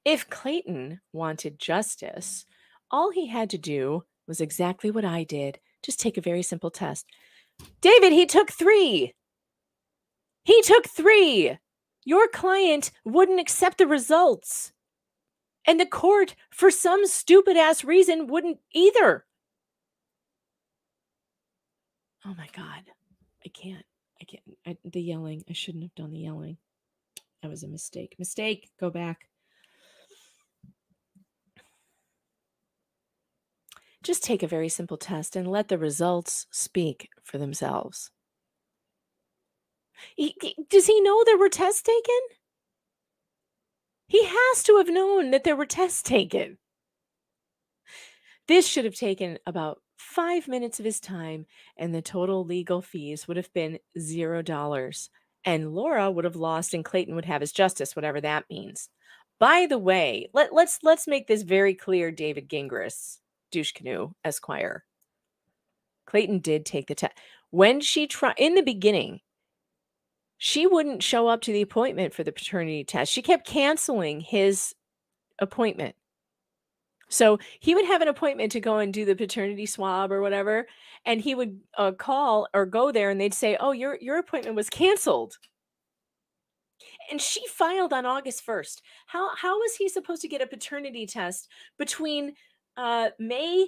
If Clayton wanted justice, all he had to do was exactly what I did just take a very simple test. David, he took three. He took three. Your client wouldn't accept the results. And the court, for some stupid ass reason, wouldn't either. Oh my God. I can't. I can't. I, the yelling. I shouldn't have done the yelling. That was a mistake. Mistake. Go back. Just take a very simple test and let the results speak for themselves. He, he, does he know there were tests taken? He has to have known that there were tests taken. This should have taken about five minutes of his time, and the total legal fees would have been zero dollars. And Laura would have lost, and Clayton would have his justice, whatever that means. By the way, let, let's let's make this very clear, David Gingras douche canoe esquire clayton did take the test when she tried in the beginning she wouldn't show up to the appointment for the paternity test she kept canceling his appointment so he would have an appointment to go and do the paternity swab or whatever and he would uh, call or go there and they'd say oh your your appointment was canceled and she filed on August 1st. How how was he supposed to get a paternity test between uh May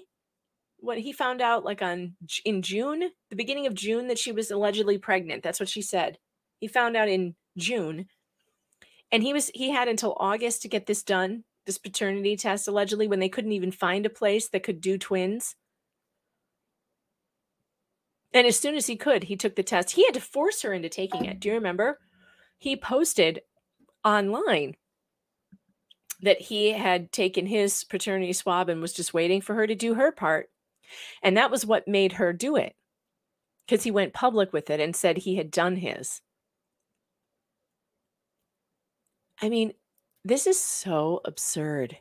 what he found out like on in June, the beginning of June that she was allegedly pregnant. That's what she said. He found out in June. And he was he had until August to get this done, this paternity test allegedly when they couldn't even find a place that could do twins. And as soon as he could, he took the test. He had to force her into taking it. Do you remember? He posted online that he had taken his paternity swab and was just waiting for her to do her part. And that was what made her do it because he went public with it and said he had done his. I mean, this is so absurd.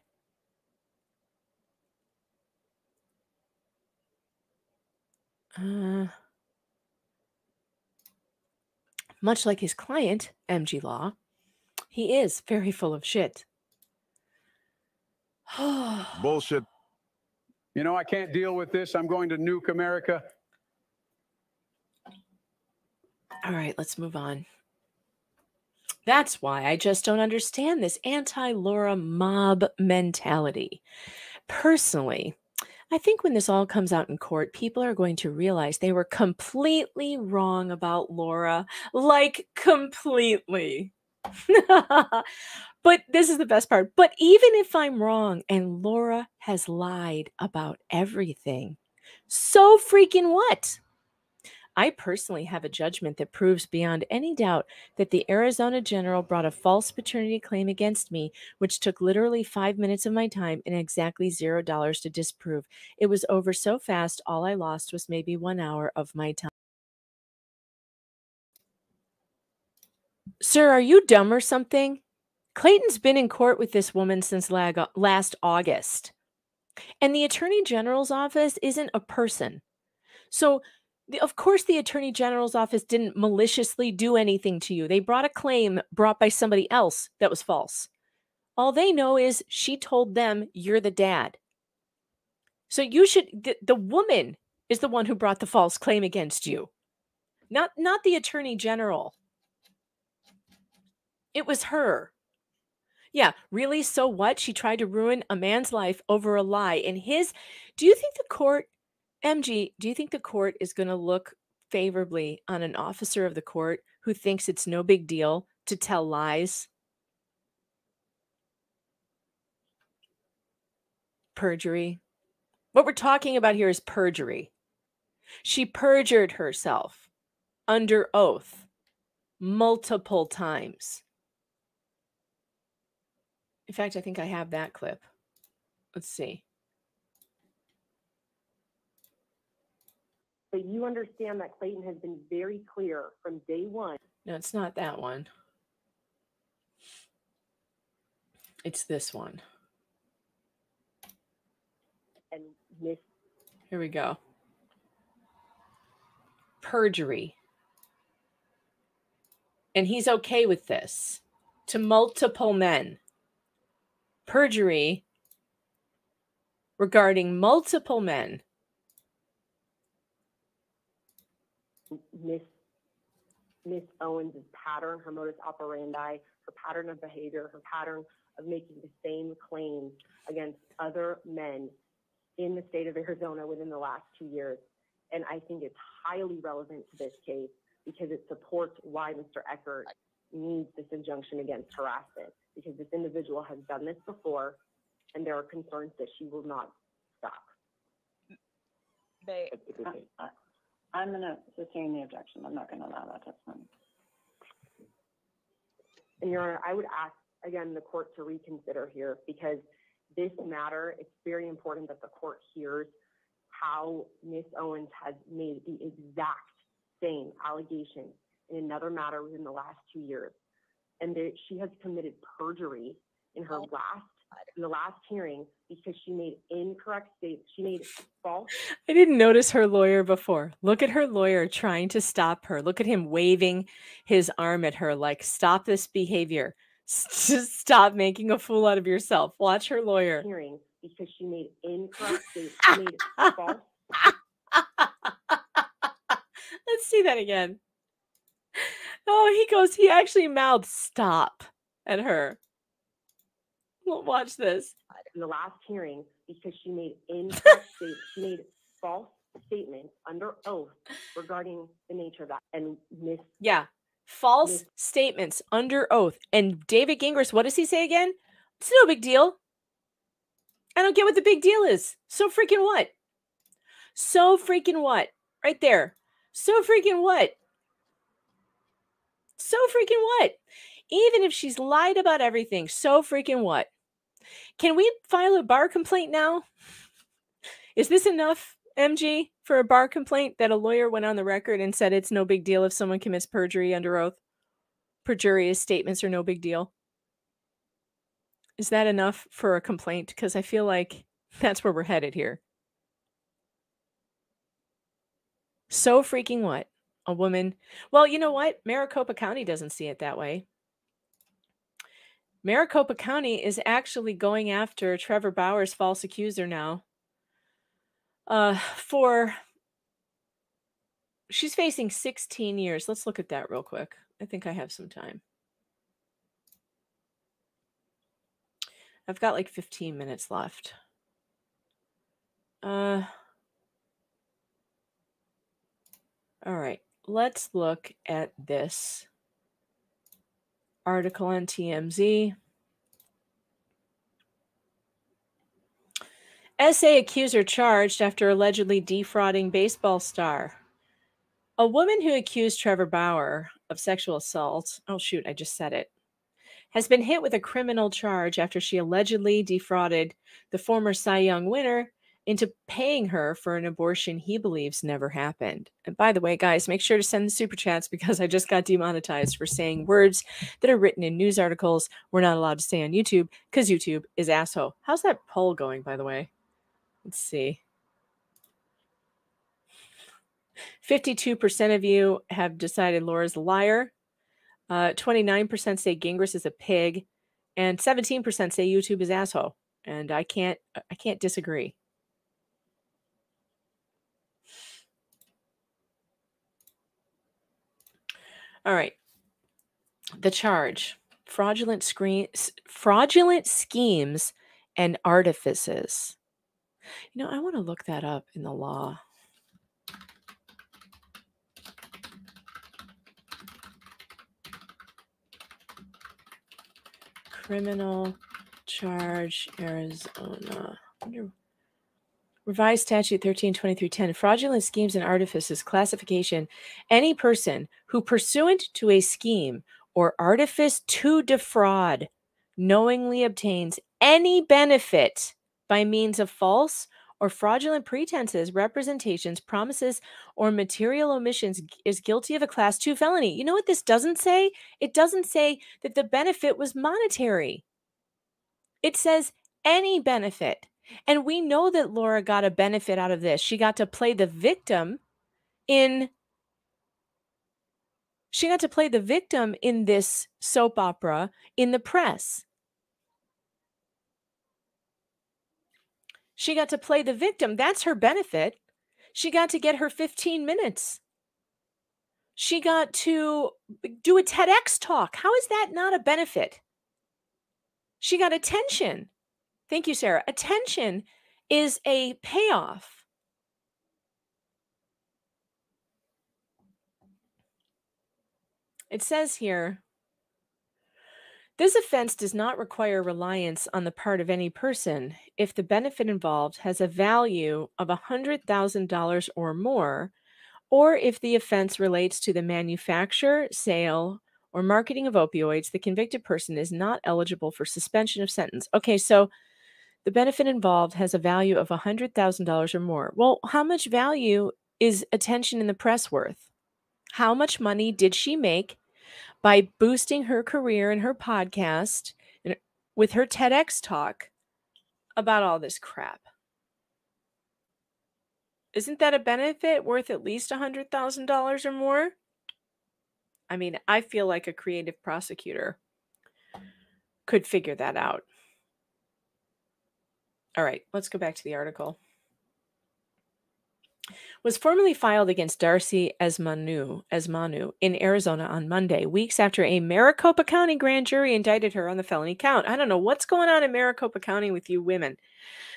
Uh, much like his client, MG Law, he is very full of shit. Bullshit. You know, I can't deal with this. I'm going to nuke America. All right, let's move on. That's why I just don't understand this anti Laura mob mentality. Personally, I think when this all comes out in court, people are going to realize they were completely wrong about Laura. Like, completely. but this is the best part. But even if I'm wrong and Laura has lied about everything, so freaking what? I personally have a judgment that proves beyond any doubt that the Arizona general brought a false paternity claim against me, which took literally five minutes of my time and exactly zero dollars to disprove. It was over so fast, all I lost was maybe one hour of my time. Sir, are you dumb or something? Clayton's been in court with this woman since uh, last August. And the Attorney General's office isn't a person. So, of course, the Attorney General's office didn't maliciously do anything to you. They brought a claim brought by somebody else that was false. All they know is she told them you're the dad. So you should the, the woman is the one who brought the false claim against you. Not not the Attorney General. It was her. Yeah, really? So what? She tried to ruin a man's life over a lie. And his, do you think the court MG, do you think the court is going to look favorably on an officer of the court who thinks it's no big deal to tell lies? Perjury. What we're talking about here is perjury. She perjured herself under oath multiple times. In fact, I think I have that clip. Let's see. But you understand that Clayton has been very clear from day one. No, it's not that one. It's this one. And Miss Here we go. Perjury. And he's okay with this to multiple men. Perjury regarding multiple men. Miss Miss Owens' pattern, her modus operandi, her pattern of behavior, her pattern of making the same claims against other men in the state of Arizona within the last two years. And I think it's highly relevant to this case because it supports why Mr. Echard needs this injunction against harassment because this individual has done this before and there are concerns that she will not stop. They, I- uh, uh, I'm going to sustain the objection. I'm not going to allow that testimony. And Your Honor, I would ask, again, the court to reconsider here because this matter, it's very important that the court hears how Ms. Owens has made the exact same allegations in another matter within the last two years. And that she has committed perjury in her last, in the last hearing because she made incorrect statements. She made false I didn't notice her lawyer before. Look at her lawyer trying to stop her. Look at him waving his arm at her like, stop this behavior. Just stop making a fool out of yourself. Watch her lawyer. hearing because she made incorrect statements. She made false Let's see that again. Oh, he goes, he actually mouthed stop at her. Well, watch this. Uh, in the last hearing because she made incorrect statements. She made false statements under oath regarding the nature of that. And Miss Yeah. False statements under oath. And David Gingras, what does he say again? It's no big deal. I don't get what the big deal is. So freaking what? So freaking what? Right there. So freaking what? So freaking what? Even if she's lied about everything, so freaking what? Can we file a bar complaint now? Is this enough, MG, for a bar complaint that a lawyer went on the record and said it's no big deal if someone commits perjury under oath? Perjurious statements are no big deal. Is that enough for a complaint? Because I feel like that's where we're headed here. So freaking what? A woman. Well, you know what? Maricopa County doesn't see it that way. Maricopa County is actually going after Trevor Bauer's false accuser now. Uh, for she's facing 16 years. Let's look at that real quick. I think I have some time. I've got like 15 minutes left. Uh, all right, let's look at this article on TMZ. SA accuser charged after allegedly defrauding baseball star. A woman who accused Trevor Bauer of sexual assault, oh shoot, I just said it, has been hit with a criminal charge after she allegedly defrauded the former Cy Young winner into paying her for an abortion he believes never happened. And by the way, guys, make sure to send the super chats because I just got demonetized for saying words that are written in news articles we're not allowed to say on YouTube because YouTube is asshole. How's that poll going, by the way? Let's see. 52% of you have decided Laura's a liar. Uh, 29% say Gingras is a pig, and 17% say YouTube is asshole. And I can't I can't disagree. All right. The charge fraudulent, screen, fraudulent schemes and artifices. You know, I want to look that up in the law. Criminal charge, Arizona. Revised statute 132310 fraudulent schemes and artifices classification any person who pursuant to a scheme or artifice to defraud knowingly obtains any benefit by means of false or fraudulent pretenses, representations, promises, or material omissions is guilty of a class 2 felony. You know what this doesn't say? It doesn't say that the benefit was monetary. It says any benefit. And we know that Laura got a benefit out of this. She got to play the victim in she got to play the victim in this soap opera in the press. She got to play the victim. That's her benefit. She got to get her 15 minutes. She got to do a TEDx talk. How is that not a benefit? She got attention. Thank you, Sarah. Attention is a payoff. It says here this offense does not require reliance on the part of any person if the benefit involved has a value of $100,000 or more, or if the offense relates to the manufacture, sale, or marketing of opioids, the convicted person is not eligible for suspension of sentence. Okay, so the benefit involved has a value of $100,000 or more. Well, how much value is attention in the press worth? How much money did she make by boosting her career and her podcast and with her TEDx talk about all this crap? Isn't that a benefit worth at least $100,000 or more? I mean, I feel like a creative prosecutor could figure that out. All right, let's go back to the article. Was formally filed against Darcy Esmanu, Esmanu in Arizona on Monday, weeks after a Maricopa County grand jury indicted her on the felony count. I don't know what's going on in Maricopa County with you women,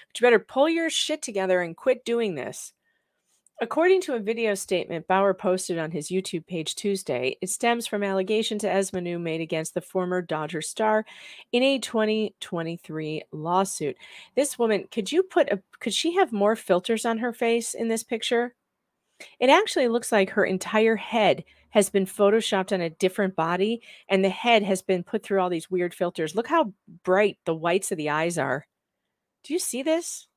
but you better pull your shit together and quit doing this. According to a video statement Bauer posted on his YouTube page Tuesday, it stems from allegations Esmanu made against the former Dodger star in a 2023 lawsuit. This woman, could you put a could she have more filters on her face in this picture? It actually looks like her entire head has been photoshopped on a different body and the head has been put through all these weird filters. Look how bright the whites of the eyes are. Do you see this?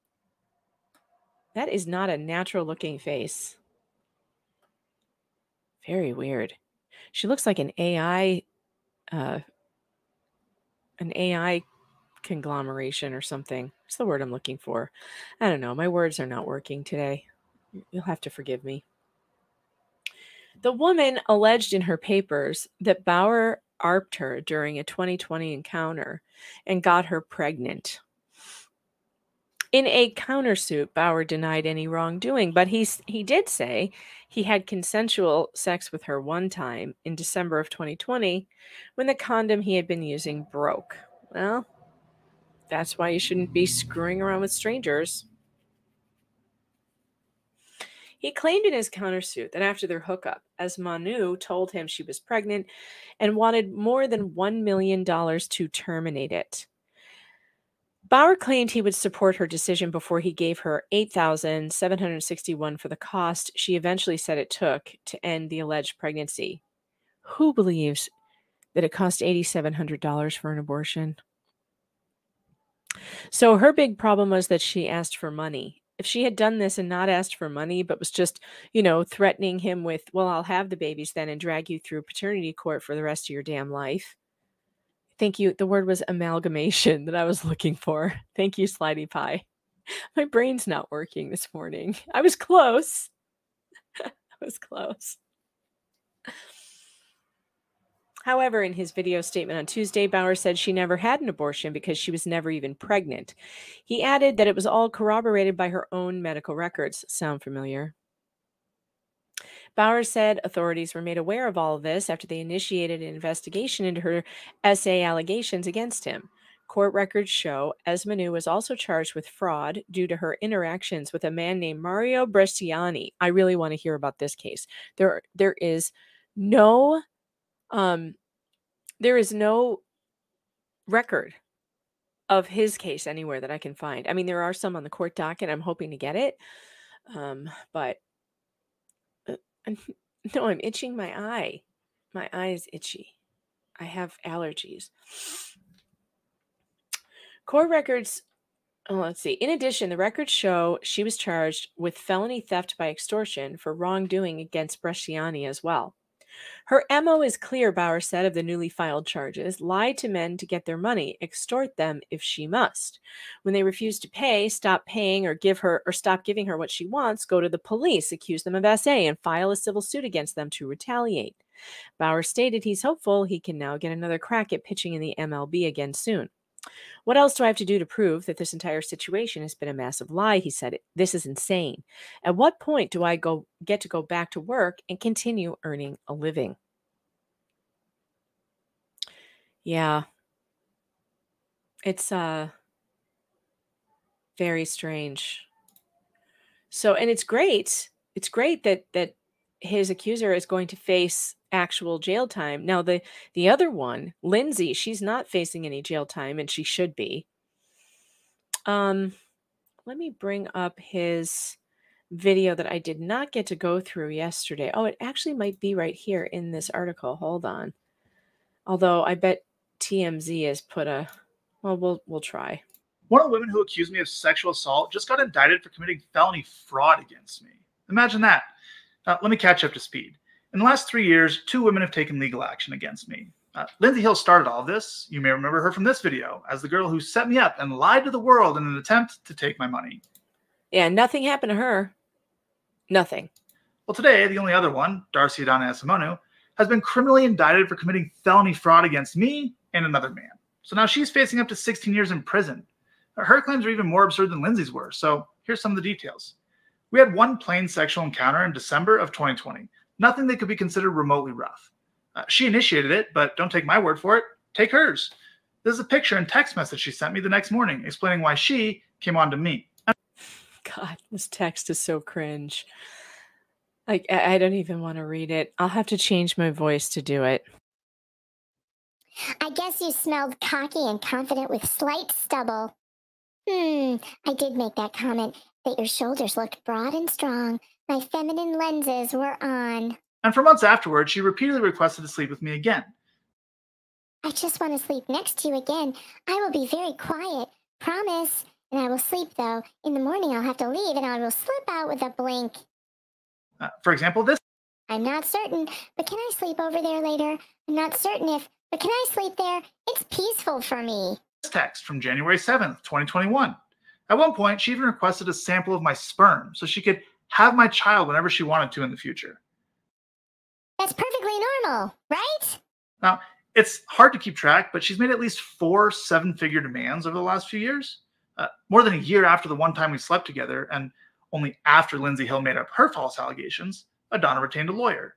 That is not a natural looking face. Very weird. She looks like an AI uh an AI conglomeration or something. What's the word I'm looking for? I don't know. My words are not working today. You'll have to forgive me. The woman alleged in her papers that Bauer arped her during a 2020 encounter and got her pregnant. In a countersuit, Bauer denied any wrongdoing, but he he did say he had consensual sex with her one time in December of 2020 when the condom he had been using broke. Well, that's why you shouldn't be screwing around with strangers. He claimed in his countersuit that after their hookup, Esmanu told him she was pregnant and wanted more than $1 million to terminate it. Bauer claimed he would support her decision before he gave her 8761 for the cost she eventually said it took to end the alleged pregnancy. Who believes that it cost $8700 for an abortion? So her big problem was that she asked for money. If she had done this and not asked for money, but was just, you know, threatening him with, well, I'll have the babies then and drag you through paternity court for the rest of your damn life. Thank you. The word was amalgamation that I was looking for. Thank you, Slidey Pie. My brain's not working this morning. I was close. I was close. However, in his video statement on Tuesday, Bauer said she never had an abortion because she was never even pregnant. He added that it was all corroborated by her own medical records. Sound familiar? Bauer said authorities were made aware of all of this after they initiated an investigation into her SA allegations against him. Court records show Esmanu was also charged with fraud due to her interactions with a man named Mario Bresciani. I really want to hear about this case. There, there is no, um, there is no record of his case anywhere that I can find. I mean, there are some on the court docket. I'm hoping to get it. Um, but uh, no, I'm itching my eye. My eye is itchy. I have allergies. Court records Oh, let's see. In addition, the records show she was charged with felony theft by extortion for wrongdoing against Bresciani as well. Her MO is clear, Bauer said of the newly filed charges lie to men to get their money, extort them if she must. When they refuse to pay, stop paying or give her or stop giving her what she wants, go to the police, accuse them of SA, and file a civil suit against them to retaliate. Bauer stated he's hopeful he can now get another crack at pitching in the MLB again soon. What else do I have to do to prove that this entire situation has been a massive lie? He said, This is insane. At what point do I go get to go back to work and continue earning a living? Yeah. It's uh very strange. So and it's great. It's great that that his accuser is going to face actual jail time. Now the the other one, Lindsay, she's not facing any jail time and she should be. Um let me bring up his video that I did not get to go through yesterday. Oh, it actually might be right here in this article. Hold on. Although I bet TMZ has put a well, we'll we'll try. One of the women who accused me of sexual assault just got indicted for committing felony fraud against me. Imagine that. Uh, let me catch up to speed. In the last three years, two women have taken legal action against me. Uh, Lindsay Hill started all this. You may remember her from this video as the girl who set me up and lied to the world in an attempt to take my money. Yeah, nothing happened to her. Nothing. Well, today, the only other one, Darcy Adana Asimonu, has been criminally indicted for committing felony fraud against me and another man. So now she's facing up to 16 years in prison. Her claims are even more absurd than Lindsay's were. So here's some of the details. We had one plain sexual encounter in December of 2020 nothing that could be considered remotely rough. Uh, she initiated it, but don't take my word for it. Take hers. This is a picture and text message she sent me the next morning explaining why she came on to me. God, this text is so cringe. Like, I, I don't even want to read it. I'll have to change my voice to do it. I guess you smelled cocky and confident with slight stubble. Hmm, I did make that comment that your shoulders looked broad and strong, my feminine lenses were on. And for months afterwards, she repeatedly requested to sleep with me again. I just want to sleep next to you again. I will be very quiet. Promise. And I will sleep, though. In the morning, I'll have to leave and I will slip out with a blink. Uh, for example, this. I'm not certain, but can I sleep over there later? I'm not certain if, but can I sleep there? It's peaceful for me. This text from January 7th, 2021. At one point, she even requested a sample of my sperm so she could have my child whenever she wanted to in the future. That's perfectly normal, right? Now, it's hard to keep track, but she's made at least four seven figure demands over the last few years. Uh, more than a year after the one time we slept together, and only after Lindsay Hill made up her false allegations, Adana retained a lawyer.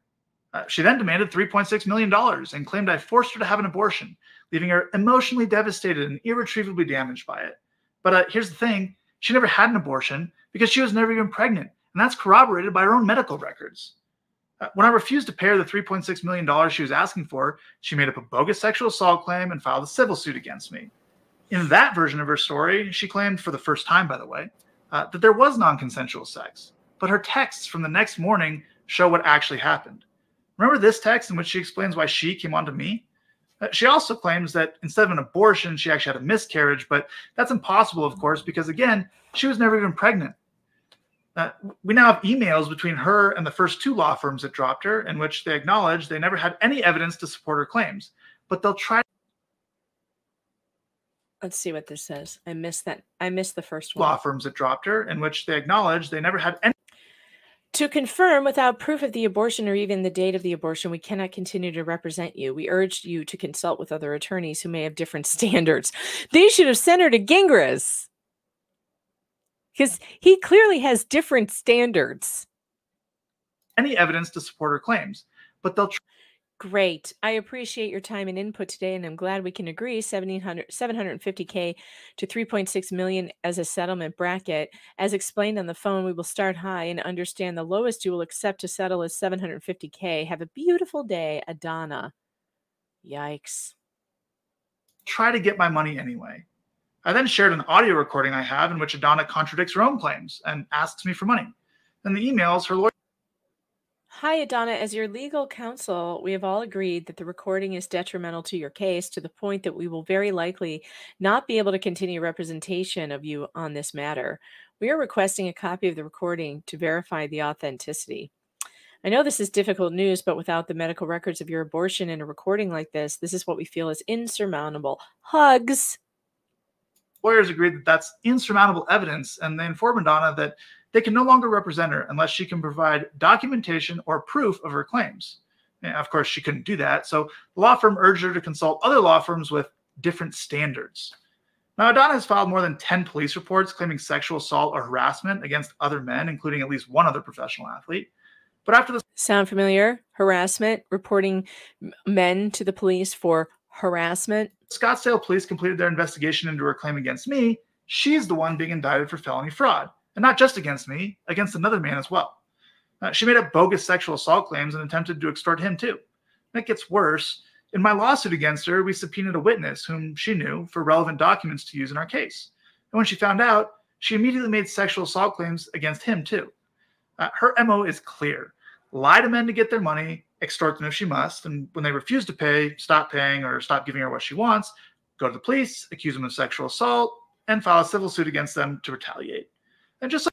Uh, she then demanded $3.6 million and claimed I forced her to have an abortion, leaving her emotionally devastated and irretrievably damaged by it. But uh, here's the thing she never had an abortion because she was never even pregnant and that's corroborated by her own medical records. Uh, when I refused to pay her the $3.6 million she was asking for, she made up a bogus sexual assault claim and filed a civil suit against me. In that version of her story, she claimed, for the first time, by the way, uh, that there was non consensual sex. But her texts from the next morning show what actually happened. Remember this text in which she explains why she came on to me? Uh, she also claims that instead of an abortion, she actually had a miscarriage, but that's impossible, of course, because again, she was never even pregnant. Uh, we now have emails between her and the first two law firms that dropped her, in which they acknowledge they never had any evidence to support her claims, but they'll try. Let's see what this says. I missed that. I missed the first one. Law firms that dropped her, in which they acknowledge they never had any. To confirm without proof of the abortion or even the date of the abortion, we cannot continue to represent you. We urge you to consult with other attorneys who may have different standards. They should have sent her to Gingras because he clearly has different standards. Any evidence to support her claims, but they'll. Tr- Great. I appreciate your time and input today, and I'm glad we can agree 750K to 3.6 million as a settlement bracket. As explained on the phone, we will start high and understand the lowest you will accept to settle is 750K. Have a beautiful day, Adana. Yikes. try to get my money anyway. I then shared an audio recording I have in which Adana contradicts her own claims and asks me for money. In the emails, her lawyer Hi, Adana. As your legal counsel, we have all agreed that the recording is detrimental to your case to the point that we will very likely not be able to continue representation of you on this matter. We are requesting a copy of the recording to verify the authenticity. I know this is difficult news, but without the medical records of your abortion in a recording like this, this is what we feel is insurmountable. Hugs. lawyers agreed that that's insurmountable evidence, and they informed Adana that they can no longer represent her unless she can provide documentation or proof of her claims. And of course, she couldn't do that, so the law firm urged her to consult other law firms with different standards. Now, Adana has filed more than 10 police reports claiming sexual assault or harassment against other men, including at least one other professional athlete. But after the Sound familiar? Harassment, reporting men to the police for harassment. Scottsdale police completed their investigation into her claim against me, she's the one being indicted for felony fraud. And not just against me, against another man as well. Uh, she made up bogus sexual assault claims and attempted to extort him too. And it gets worse. In my lawsuit against her, we subpoenaed a witness whom she knew for relevant documents to use in our case. And when she found out, she immediately made sexual assault claims against him too. Uh, her MO is clear lie to men to get their money, extort them if she must, and when they refuse to pay, stop paying or stop giving her what she wants, go to the police, accuse them of sexual assault, and file a civil suit against them to retaliate. And just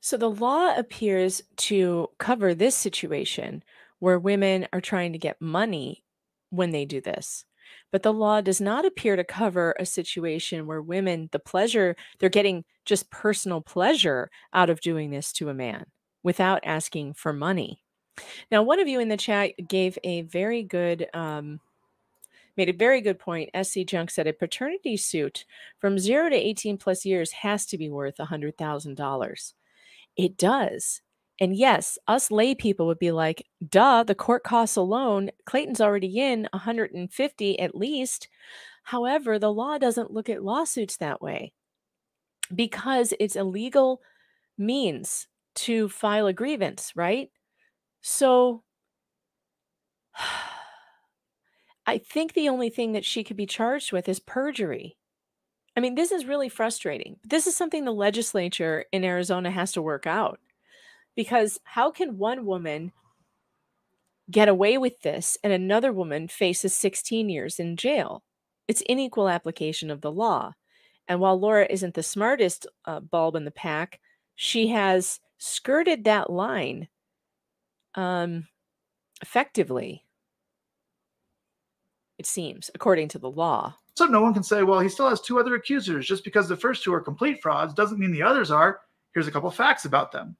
So the law appears to cover this situation where women are trying to get money when they do this. But the law does not appear to cover a situation where women, the pleasure, they're getting just personal pleasure out of doing this to a man without asking for money. Now, one of you in the chat gave a very good, um, made a very good point. SC Junk said a paternity suit from zero to 18 plus years has to be worth $100,000. It does. And yes, us lay people would be like, duh, the court costs alone, Clayton's already in 150 at least. However, the law doesn't look at lawsuits that way because it's a legal means to file a grievance, right? So I think the only thing that she could be charged with is perjury. I mean, this is really frustrating. This is something the legislature in Arizona has to work out. Because how can one woman get away with this and another woman faces 16 years in jail? It's unequal application of the law. And while Laura isn't the smartest uh, bulb in the pack, she has skirted that line um, effectively, it seems, according to the law. So no one can say, well, he still has two other accusers. Just because the first two are complete frauds doesn't mean the others are. Here's a couple facts about them.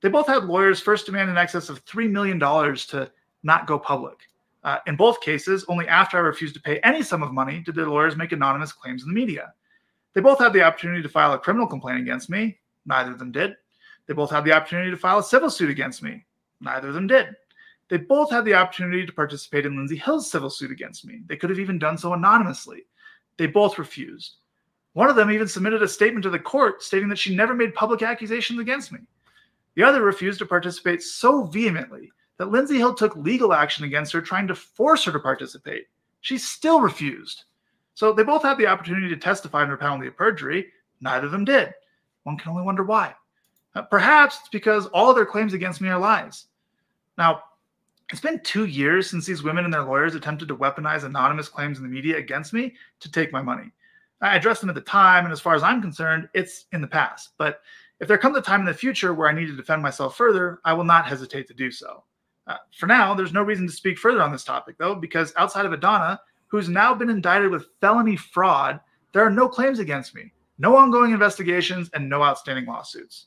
They both had lawyers first demand in excess of $3 million to not go public. Uh, in both cases, only after I refused to pay any sum of money did their lawyers make anonymous claims in the media. They both had the opportunity to file a criminal complaint against me. Neither of them did. They both had the opportunity to file a civil suit against me. Neither of them did. They both had the opportunity to participate in Lindsay Hill's civil suit against me. They could have even done so anonymously. They both refused. One of them even submitted a statement to the court stating that she never made public accusations against me. The other refused to participate so vehemently that Lindsay Hill took legal action against her, trying to force her to participate. She still refused. So they both had the opportunity to testify under penalty of perjury. Neither of them did. One can only wonder why. Uh, perhaps it's because all their claims against me are lies. Now, it's been two years since these women and their lawyers attempted to weaponize anonymous claims in the media against me to take my money. I addressed them at the time, and as far as I'm concerned, it's in the past. But if there comes a time in the future where I need to defend myself further, I will not hesitate to do so. Uh, for now, there's no reason to speak further on this topic, though, because outside of Adana, who's now been indicted with felony fraud, there are no claims against me, no ongoing investigations, and no outstanding lawsuits.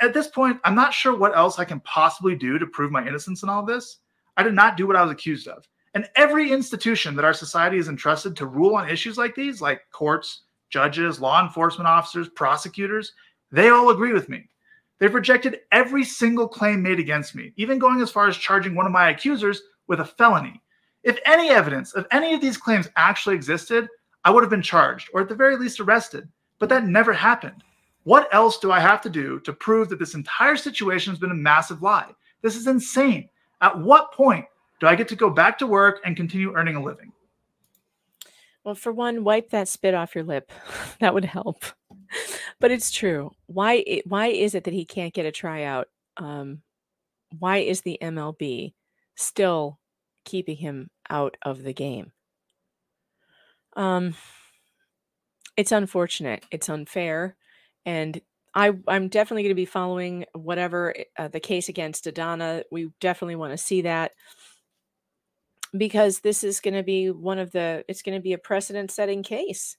At this point, I'm not sure what else I can possibly do to prove my innocence in all this. I did not do what I was accused of. And every institution that our society is entrusted to rule on issues like these, like courts, judges, law enforcement officers, prosecutors, they all agree with me. They've rejected every single claim made against me, even going as far as charging one of my accusers with a felony. If any evidence of any of these claims actually existed, I would have been charged or at the very least arrested. But that never happened. What else do I have to do to prove that this entire situation has been a massive lie? This is insane. At what point do I get to go back to work and continue earning a living? Well, for one, wipe that spit off your lip. that would help. But it's true. Why? Why is it that he can't get a tryout? Um, why is the MLB still keeping him out of the game? Um, it's unfortunate. It's unfair, and I I'm definitely going to be following whatever uh, the case against Adana. We definitely want to see that because this is going to be one of the it's going to be a precedent setting case.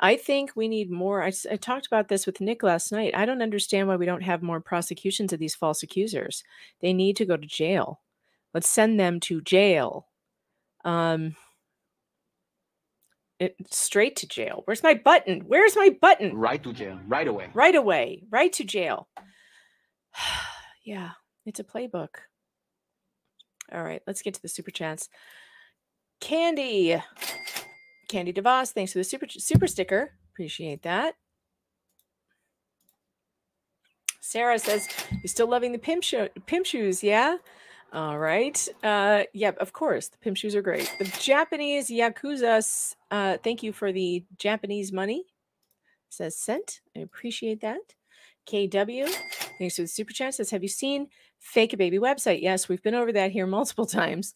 I think we need more. I talked about this with Nick last night. I don't understand why we don't have more prosecutions of these false accusers. They need to go to jail. Let's send them to jail. Um, it, straight to jail. Where's my button? Where's my button? Right to jail, right away. Right away, right to jail. yeah, it's a playbook. All right, let's get to the super chats. Candy, Candy DeVos, thanks for the super super sticker. Appreciate that. Sarah says, you're still loving the pimp show, pimp shoes, yeah?" All right. Uh, yep, of course. The pimp shoes are great. The Japanese yakuza. Uh, thank you for the Japanese money. Says sent. I appreciate that. KW, thanks for the super chat. Says, have you seen Fake a Baby website? Yes, we've been over that here multiple times.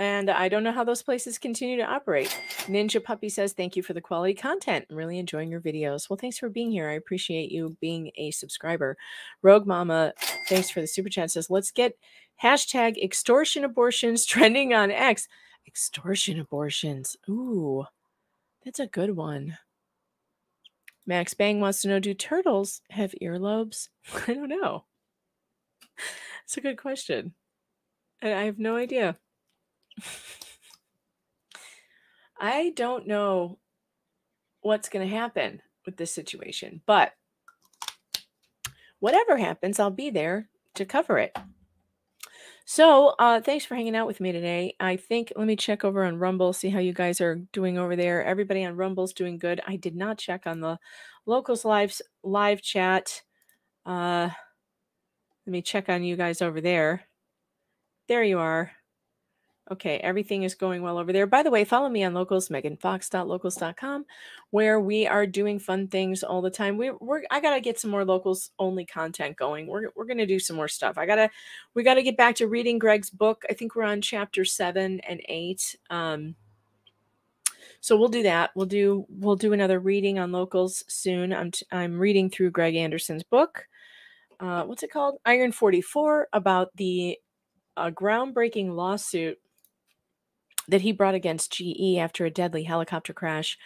And I don't know how those places continue to operate. Ninja Puppy says, Thank you for the quality content. I'm really enjoying your videos. Well, thanks for being here. I appreciate you being a subscriber. Rogue Mama, thanks for the super chat. Says, Let's get hashtag extortion abortions trending on X. Extortion abortions. Ooh, that's a good one. Max Bang wants to know Do turtles have earlobes? I don't know. It's a good question. And I have no idea. I don't know what's going to happen with this situation, but whatever happens, I'll be there to cover it. So, uh, thanks for hanging out with me today. I think let me check over on Rumble, see how you guys are doing over there. Everybody on Rumble's doing good. I did not check on the locals lives live chat. Uh, let me check on you guys over there. There you are. Okay, everything is going well over there. By the way, follow me on locals, meganfox.locals.com, where we are doing fun things all the time. We, we're I gotta get some more locals only content going. We're we're gonna do some more stuff. I gotta we gotta get back to reading Greg's book. I think we're on chapter seven and eight. Um, so we'll do that. We'll do we'll do another reading on locals soon. I'm I'm reading through Greg Anderson's book. Uh, what's it called? Iron 44 about the uh, groundbreaking lawsuit that he brought against GE after a deadly helicopter crash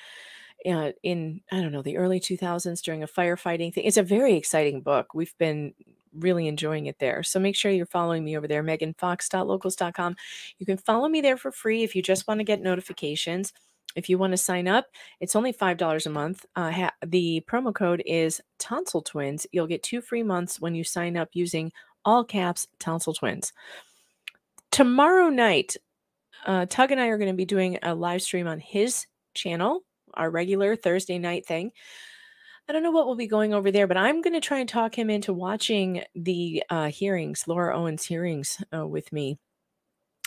uh, in I don't know the early 2000s during a firefighting thing. It's a very exciting book. We've been really enjoying it there. So make sure you're following me over there, meganfox.locals.com. You can follow me there for free if you just want to get notifications. If you want to sign up, it's only $5 a month. Uh, ha- the promo code is Tonsil Twins. You'll get two free months when you sign up using all caps Tonsil Twins. Tomorrow night, uh, Tug and I are going to be doing a live stream on his channel, our regular Thursday night thing. I don't know what we'll be going over there, but I'm going to try and talk him into watching the uh, hearings, Laura Owens hearings, uh, with me.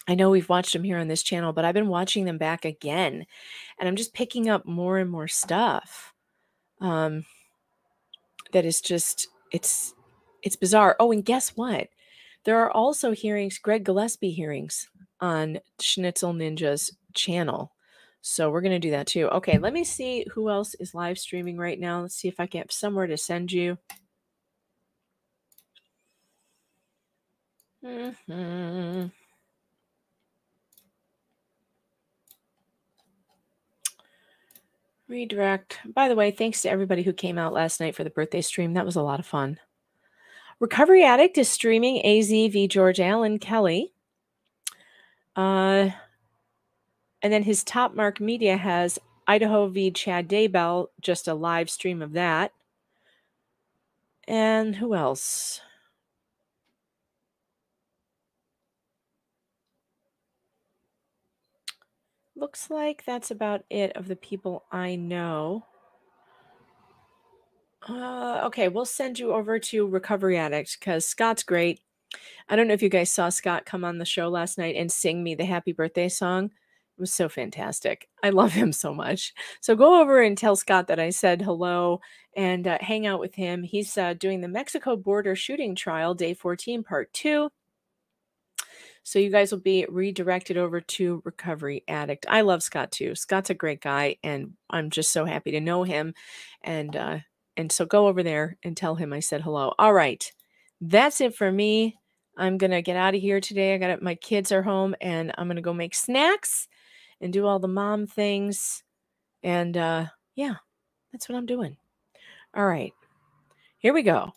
I know we've watched them here on this channel, but I've been watching them back again, and I'm just picking up more and more stuff. Um, that is just it's it's bizarre. Oh, and guess what? There are also hearings, Greg Gillespie hearings on Schnitzel Ninja's channel. So we're going to do that too. Okay, let me see who else is live streaming right now. Let's see if I can have somewhere to send you. Mhm. Redirect. By the way, thanks to everybody who came out last night for the birthday stream. That was a lot of fun. Recovery Addict is streaming AZV. George Alan Kelly. Uh, and then his Top Mark Media has Idaho v. Chad Daybell, just a live stream of that. And who else? Looks like that's about it of the people I know. Uh, okay, we'll send you over to Recovery Addict because Scott's great. I don't know if you guys saw Scott come on the show last night and sing me the happy birthday song. It was so fantastic. I love him so much. So go over and tell Scott that I said hello and uh, hang out with him. He's uh, doing the Mexico border shooting trial, day 14, part two. So you guys will be redirected over to Recovery Addict. I love Scott too. Scott's a great guy, and I'm just so happy to know him. And uh, and so go over there and tell him I said hello. All right, that's it for me. I'm gonna get out of here today. I got my kids are home, and I'm gonna go make snacks and do all the mom things. And uh, yeah, that's what I'm doing. All right, here we go.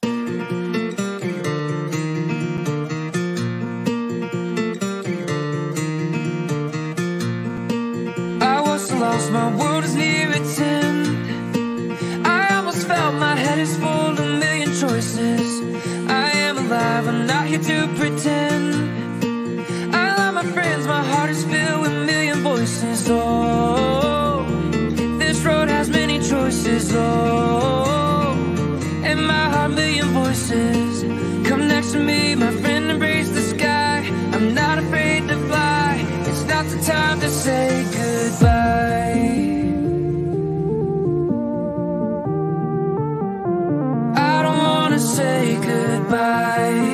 Say goodbye. I don't wanna say goodbye.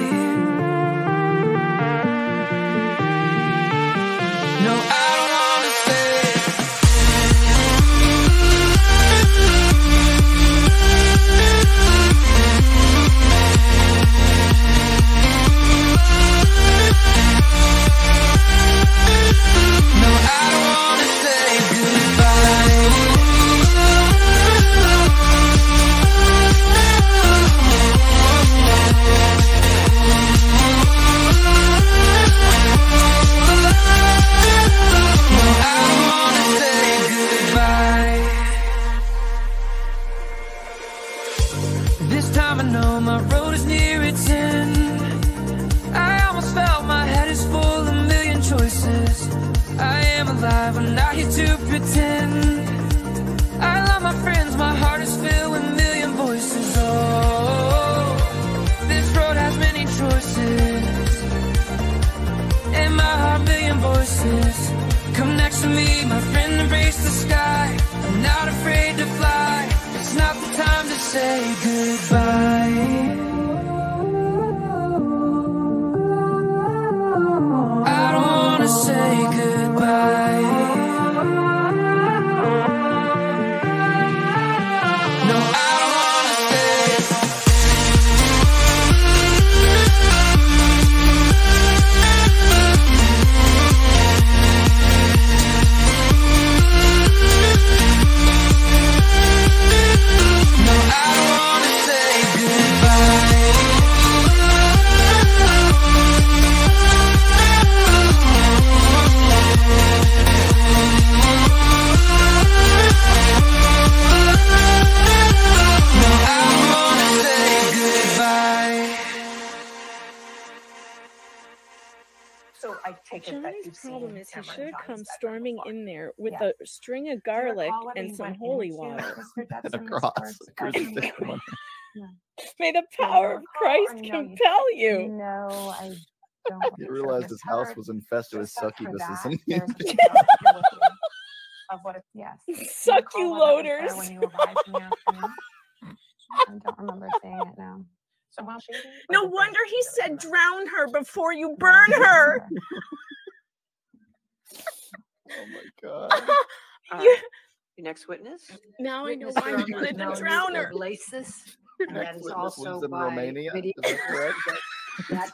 String of Do you recall garlic and some holy water. Mr. Judson's cross. first A crucifix bedroom? one. May the power of recall Christ or no, you compel you. No, I don't. You think so. realized his house was infested with just up for succubuses. that, and there's a video here with you Of what, it- yes. Do Suck you what that was there loaders. When you arrived in the afternoon? I don't remember saying it now. So. No wonder he said drown her before you burn her. Oh my god. You- Your next witness? Now I know why for he wanted drowner. unknown drown her. And that is also lives in by Romania, video. is that correct? That